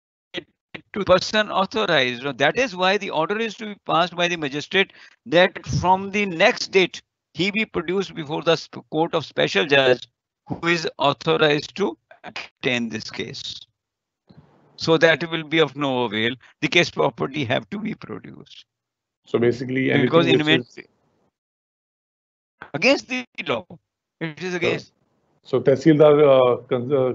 Speaker 2: to person authorized. That is why the order is to be passed by the magistrate that from the next date, he be produced before the court of special judge who is authorized to attend this case. So that will be of no avail. The case property have to be produced
Speaker 1: So basically,
Speaker 2: because
Speaker 1: which is,
Speaker 2: against the law. It is against.
Speaker 1: so Tehsildar uh, uh,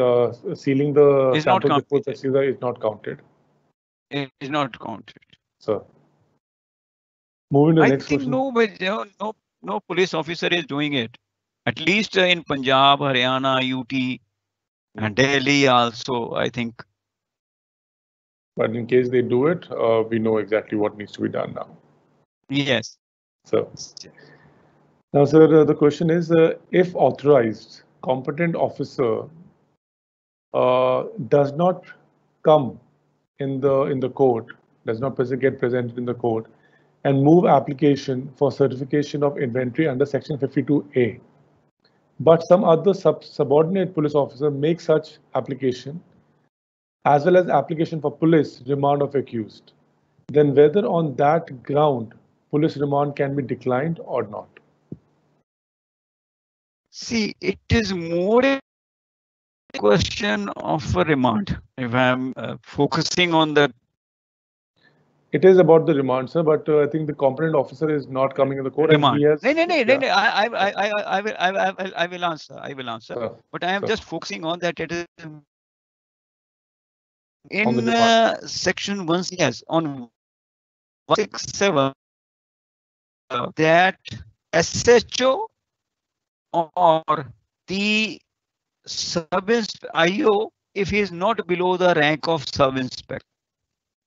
Speaker 1: uh, sealing the
Speaker 2: Is not counted.
Speaker 1: Tehsildar is not counted.
Speaker 2: It is not counted.
Speaker 1: So moving to the
Speaker 2: I
Speaker 1: next
Speaker 2: think
Speaker 1: question.
Speaker 2: no, but no, no, no police officer is doing it. At least uh, in Punjab, Haryana, UT, and Delhi also, I think.
Speaker 1: But in case they do it, uh, we know exactly what needs to be done now.
Speaker 2: Yes.
Speaker 1: So now, sir, uh, the question is, uh, if authorized, competent officer uh, does not come in the in the court, does not present, get presented in the court, and move application for certification of inventory under section 52A. But some other sub subordinate police officer makes such application, as well as application for police remand of accused. Then whether on that ground police remand can be declined or not.
Speaker 2: See, it is more a question of a remand. If I'm uh, focusing on the
Speaker 1: It is about the remand, sir, but uh, I think the competent officer is not coming in the court.
Speaker 2: remand.
Speaker 1: has-
Speaker 2: No, no, no, no,
Speaker 1: yeah.
Speaker 2: no. I, I, I, I, I will, I, I, I will- answer. I will answer.
Speaker 1: Sir,
Speaker 2: But I am
Speaker 1: sir.
Speaker 2: just focusing on that it is in uh, section one, yes, on one six seven. uh, That SHO or the sub IO if he is not below the rank of sub inspector.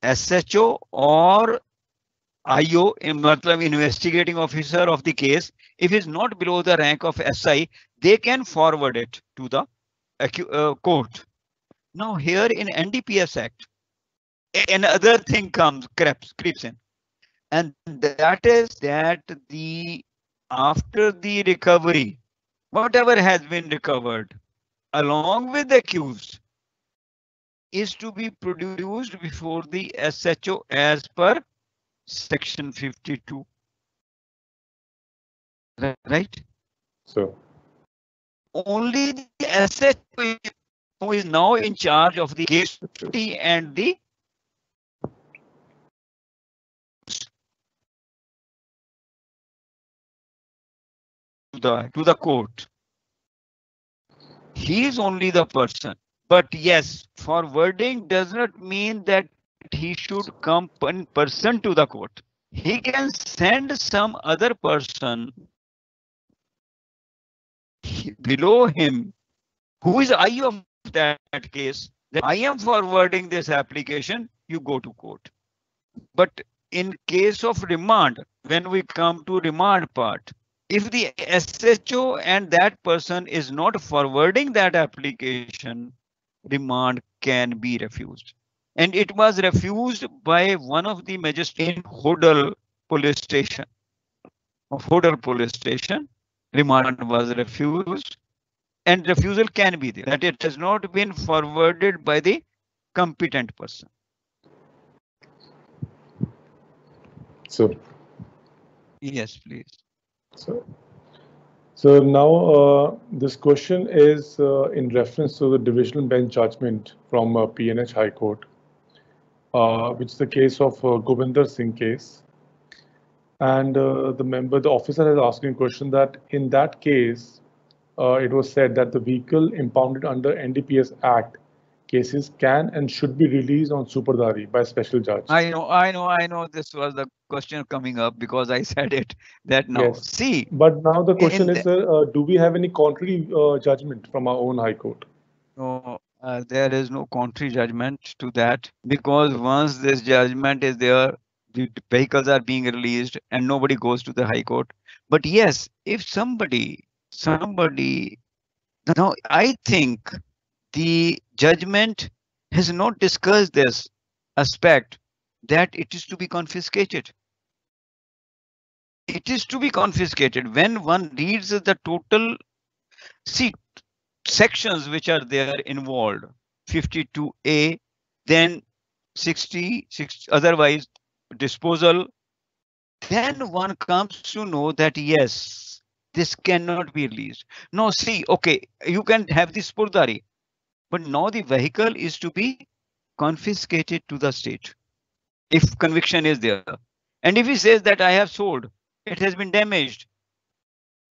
Speaker 2: SHO or IO, in matlab investigating officer of the case, if he is not below the rank of SI, they can forward it to the uh, court. Now here in NDPS Act, another thing comes, creeps, creeps in. And that is that the, after the recovery, whatever has been recovered, along with the accused, is to be produced before the SHO as per section 52. Right?
Speaker 1: So,
Speaker 2: Only the SHO who is now in charge of the case and the to the to the court. He is only the person. But yes, forwarding does not mean that he should come in person to the court. He can send some other person below him who is I of that case. That I am forwarding this application, you go to court. But in case of remand, when we come to remand part, if the SHO and that person is not forwarding that application, remand can be refused. And it was refused by one of the magistrate in Hodal police station. Of Hodal police station, remand was refused. And refusal can be there, that it has not been forwarded by the competent person.
Speaker 1: so,
Speaker 2: Yes, please.
Speaker 1: so, so now uh, this question is uh, in reference to the divisional bench judgment from uh, PNH High Court, uh, which is the case of uh, Govinder Singh case. And uh, the member, the officer has asked me a question that in that case, it was said that the vehicle impounded under NDPS Act cases can and should be released on superdari by special judge.
Speaker 2: I know, I know, I know this was the question coming up because I said it that now
Speaker 1: Yes.
Speaker 2: see,
Speaker 1: But now the question is, sir, uh, do we have any contrary uh, judgment from our own High Court?
Speaker 2: no, uh, there is no contrary judgment to that because once this judgment is there, the vehicles are being released and nobody goes to the high court. But yes, if somebody, somebody Now, I think the judgment has not discussed this aspect that it is to be confiscated. It is to be confiscated when one reads the total, see, sections which are there involved 52A, then 60, 60 otherwise disposal, then one comes to know that yes, this cannot be released. No, see, okay, you can have this superdari, but now the vehicle is to be confiscated to the state if conviction is there. And if he says that I have sold, it has been damaged,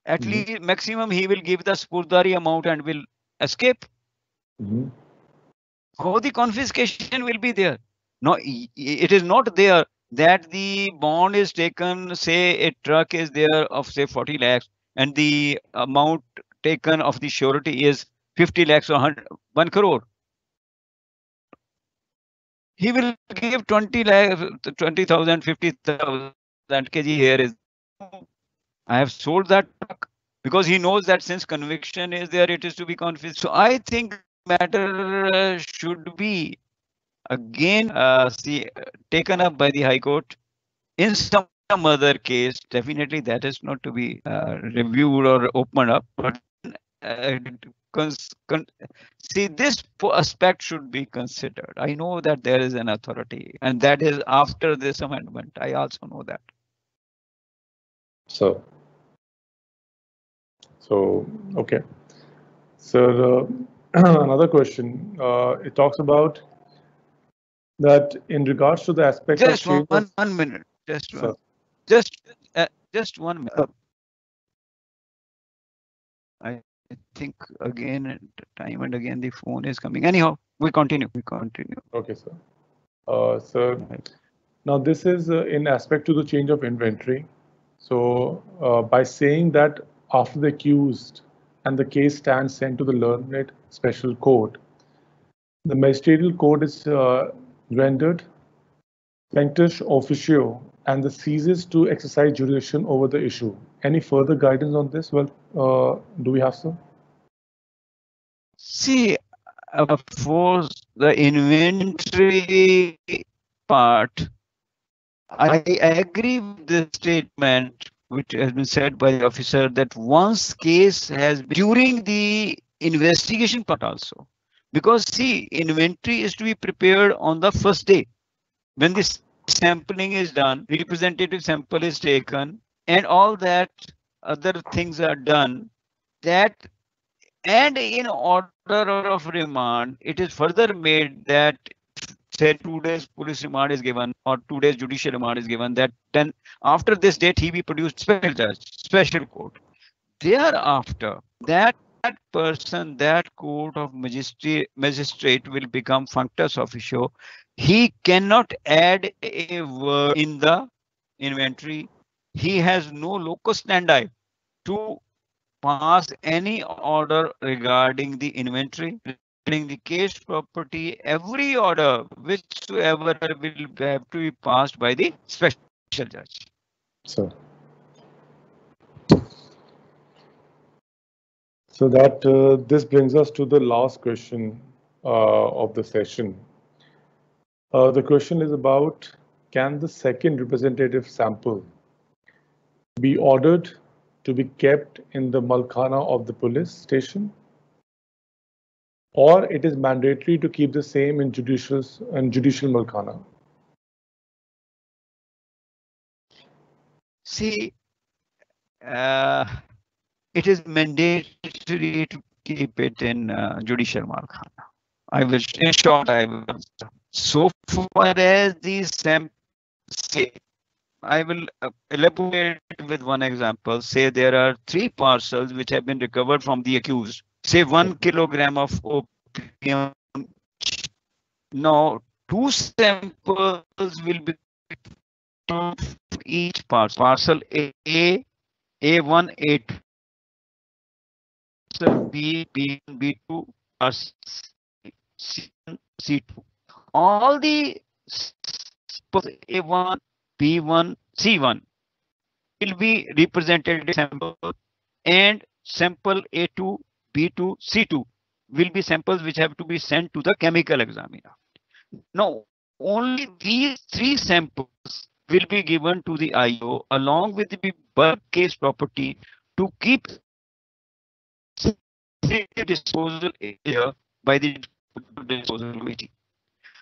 Speaker 2: at
Speaker 1: Mhm.
Speaker 2: least maximum he will give the superdari amount and will escape.
Speaker 1: Mhm.
Speaker 2: How the confiscation will be there? No, it is not there that the bond is taken, say a truck is there of say 40 lakhs and the amount taken of the surety is 50 lakhs or 100 1 crore. He will give 20 lakhs, 20,000, 50,000 kg here is. I have sold that because he knows that since conviction is there, it is to be confiscated. So I think matter should be again uh, see taken up by the High Court in some other case. Definitely, that is not to be uh, reviewed or opened up. But uh, see, this aspect should be considered. I know that there is an authority, and that is after this amendment. I also know that.
Speaker 1: So, so okay. So the, another question. Uh, it talks about that in regards to the aspect of
Speaker 2: Just one,
Speaker 1: of-
Speaker 2: one minute. Just one.
Speaker 1: Sir.
Speaker 2: Just uh, just one minute. I think again and time and again the phone is coming. Anyhow, we continue. We continue.
Speaker 1: Okay, sir. Uh, sir, now this is uh, in aspect to the change of inventory. So uh, by saying that after the accused and the case stands sent to the learned special court, the magisterial court is uh, rendered functus officio and the ceases to exercise jurisdiction over the issue. Any further guidance on this? Well, uh, do we have, sir?
Speaker 2: See, uh, for the inventory part, I, I agree with the statement which has been said by the officer that once case has been during the investigation part also, because see, inventory is to be prepared on the first day when this sampling is done, representative sample is taken, and all that other things are done. That and in order of remand, it is further made that say two days police remand is given or two days judicial remand is given that then after this date he be produced special judge, special court. Thereafter, that that person, that court of magistrate magistrate will become functus officio. He cannot add a word in the inventory. He has no locus standi to pass any order regarding the inventory, regarding the case property, every order whichsoever will have to be passed by the special judge.
Speaker 1: So, so that uh, this brings us to the last question uh, of the session. Uh, the question is about can the second representative sample be ordered to be kept in the Malkhana of the police station? Or it is mandatory to keep the same in judicial and judicial Malkhana?
Speaker 2: See, uh, it is mandatory to keep it in uh, judicial malkhana. I will, in short, I will. So far as these sam, say, I will elaborate with one example. Say there are three parcels which have been recovered from the accused. Say one kilogram of opium. Now, two samples will be each parcel. Parcel A, A, A1, A2. Parcel B, B, B2, parcel C, C2. All the samples A1, B1, C1 will be represented sample and sample A2, B2, C2 will be samples which have to be sent to the chemical examiner. Now, only these three samples will be given to the IO along with the bulk case property to keep disposal area by the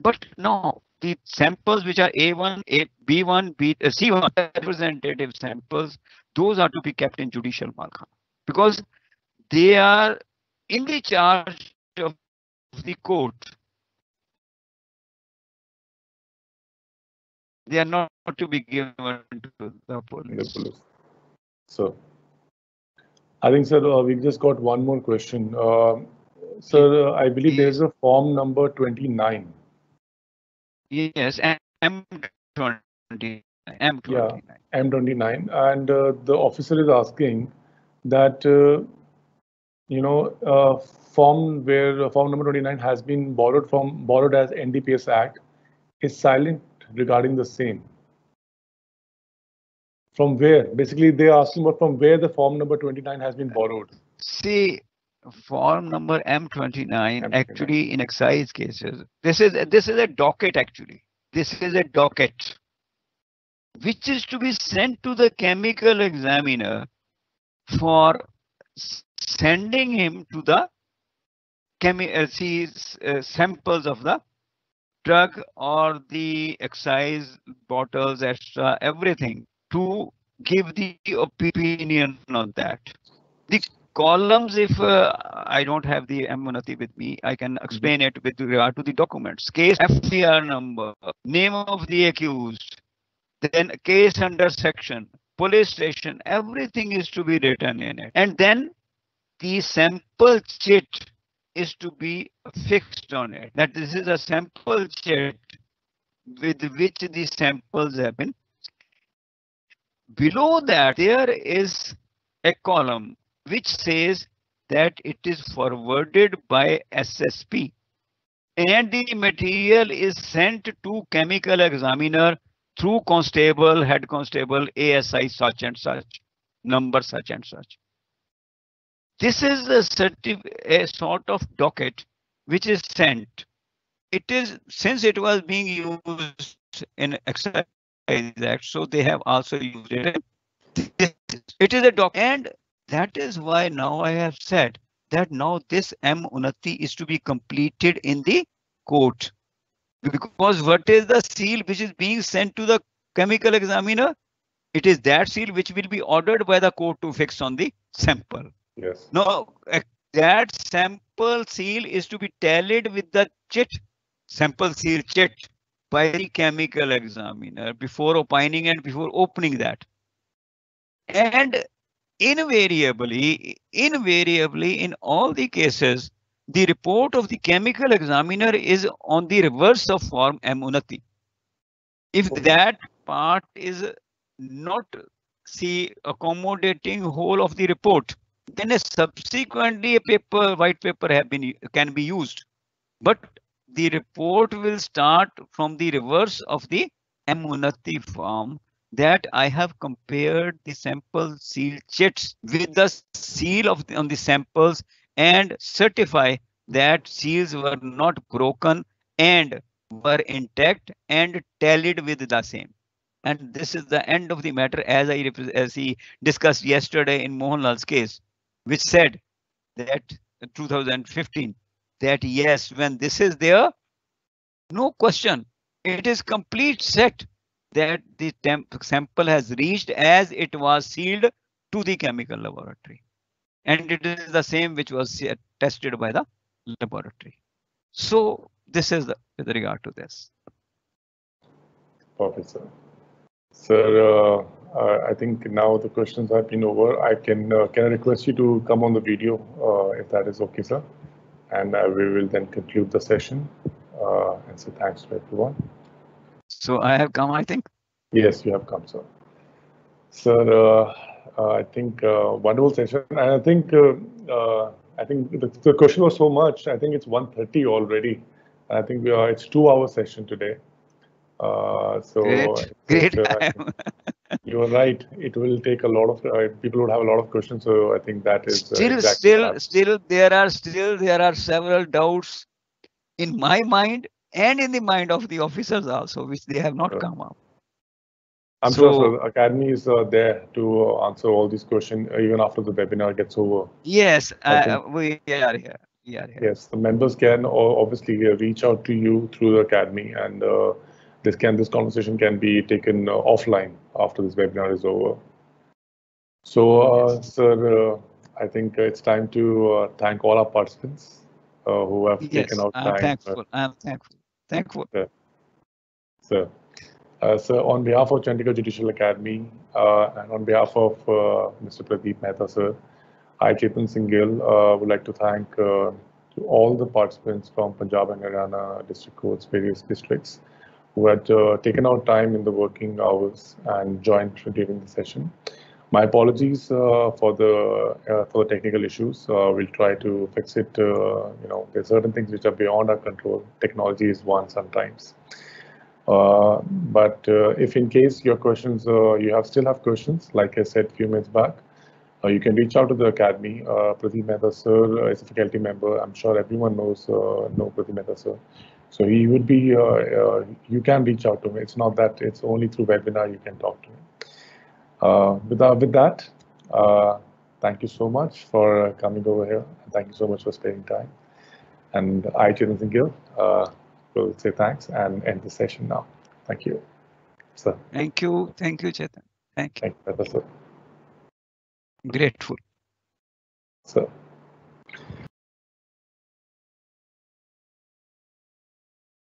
Speaker 2: But now the samples which are A1, A, B1, B, uh, C1 representative samples, those are to be kept in judicial malkhana because they are in the charge of the court. They are not to be given to the police.
Speaker 1: So, I think, sir, uh, we've just got one more question. Uh, sir, uh, I believe there's a form number 29.
Speaker 2: Yes, M20, M29.
Speaker 1: M29, and uh, the officer is asking that, uh, you know, uh, form where uh, form number 29 has been borrowed from, borrowed as NDPS Act is silent regarding the same. From where? Basically, they're asking about from where the form number 29 has been borrowed.
Speaker 2: See, form number M29
Speaker 1: M29.
Speaker 2: actually in excise cases, this is this is a docket actually. This is a docket which is to be sent to the chemical examiner for sending him to the chemi uh, see uh, samples of the drug or the excise bottles, extra everything to give the opinion on that. The columns, if uh, I don't have the Munati with me, I can explain it with regard to the documents. Case FIR number, name of the accused, then case under section, police station, everything is to be written in it. And then the sample chit is to be fixed on it. That this is a sample chit with which the samples have been. Below that, there is a column which says that it is forwarded by SSP and the material is sent to chemical examiner through constable, head constable, ASI such and such, number such and such. This is a, a sort of docket which is sent. It is since it was being used in excise act, so they have also used it. It is a docket and that is why now I have said that now this M Unati is to be completed in the court. Because what is the seal which is being sent to the chemical examiner? It is that seal which will be ordered by the court to fix on the sample.
Speaker 1: Yes.
Speaker 2: Now, uh, that sample seal is to be tallied with the chit, sample seal chit by the chemical examiner before opining and before opening that. And invariably, invariably in all the cases, the report of the chemical examiner is on the reverse of form M. Unati. If that part is not see accommodating whole of the report, then a subsequently a paper, white paper have been, can be used. But the report will start from the reverse of the M. Unati form that I have compared the sample seal chits with the seal of the, on the samples and certify that seals were not broken and were intact and tallied with the same. And this is the end of the matter as I as he discussed yesterday in Mohanlal's case, which said that 2015 that yes, when this is there, no question, it is complete set that the sample has reached as it was sealed to the chemical laboratory. And it is the same which was tested by the laboratory. So this is the, with regard to this.
Speaker 1: Perfect, sir. Sir, uh, uh, I think now the questions have been over. I can, uh, can I request you to come on the video, uh, if that is okay, sir? And uh, we will then conclude the session. And say thanks to everyone.
Speaker 2: So I have come, I think.
Speaker 1: Yes, you have come, sir. Sir, uh, uh, I think uh, wonderful session. And I think, uh, uh, I think the, the question was so much, I think it's 1:30 already. I think we are, it's two hour session today. Uh, so
Speaker 2: Great, great.
Speaker 1: think you're right. It will take a lot of uh, people would have a lot of questions. So I think that is uh,
Speaker 2: still,
Speaker 1: exactly
Speaker 2: still, still, there are still there are several doubts in my mind and in the mind of the officers also, which they have not
Speaker 1: Sure.
Speaker 2: come up.
Speaker 1: I'm sure
Speaker 2: so-
Speaker 1: so the academy is uh, there to uh, answer all these questions uh, even after the webinar gets over.
Speaker 2: Yes, uh, we are here. We are here.
Speaker 1: Yes, the members can obviously uh, reach out to you through the academy, and uh, this can this conversation can be taken uh, offline after this webinar is over. So, uh,
Speaker 2: Yes.
Speaker 1: sir, uh, I think it's time to uh, thank all our participants uh, who have
Speaker 2: Yes,
Speaker 1: taken out
Speaker 2: I'm
Speaker 1: time. uh,
Speaker 2: thankful. I'm thankful. Thankful.
Speaker 1: Sir, uh, sir, on behalf of Chandigarh Judicial Academy uh, and on behalf of uh, Mr. Pradeep Mehta, sir, I, Chetan Singh uh, would like to thank uh, to all the participants from Punjab and Haryana district courts, various districts, who had uh, taken out time in the working hours and joined during the session. My apologies uh, for the uh, for the technical issues. Uh, we'll try to fix it. You know, there's certain things which are beyond our control. Technology is one sometimes. But if in case your questions, you have still have questions, like I said a few minutes back, uh, you can reach out to the academy. Uh, Pradeep Mehta sir is a faculty member. I'm sure everyone knows uh, know Pradeep Mehta sir. So he would be. Uh, you can reach out to him. It's not that it's only through webinar you can talk to him. Uh, with, that, with that, uh, thank you so much for uh, coming over here. And thank you so much for spending time. And I, Singh Gill, uh, will say thanks and end the session now. Thank you. Sir,
Speaker 2: Thank you. Thank you, Chetan. Thank you.
Speaker 1: thank you, Professor.
Speaker 2: Grateful.
Speaker 1: Sir.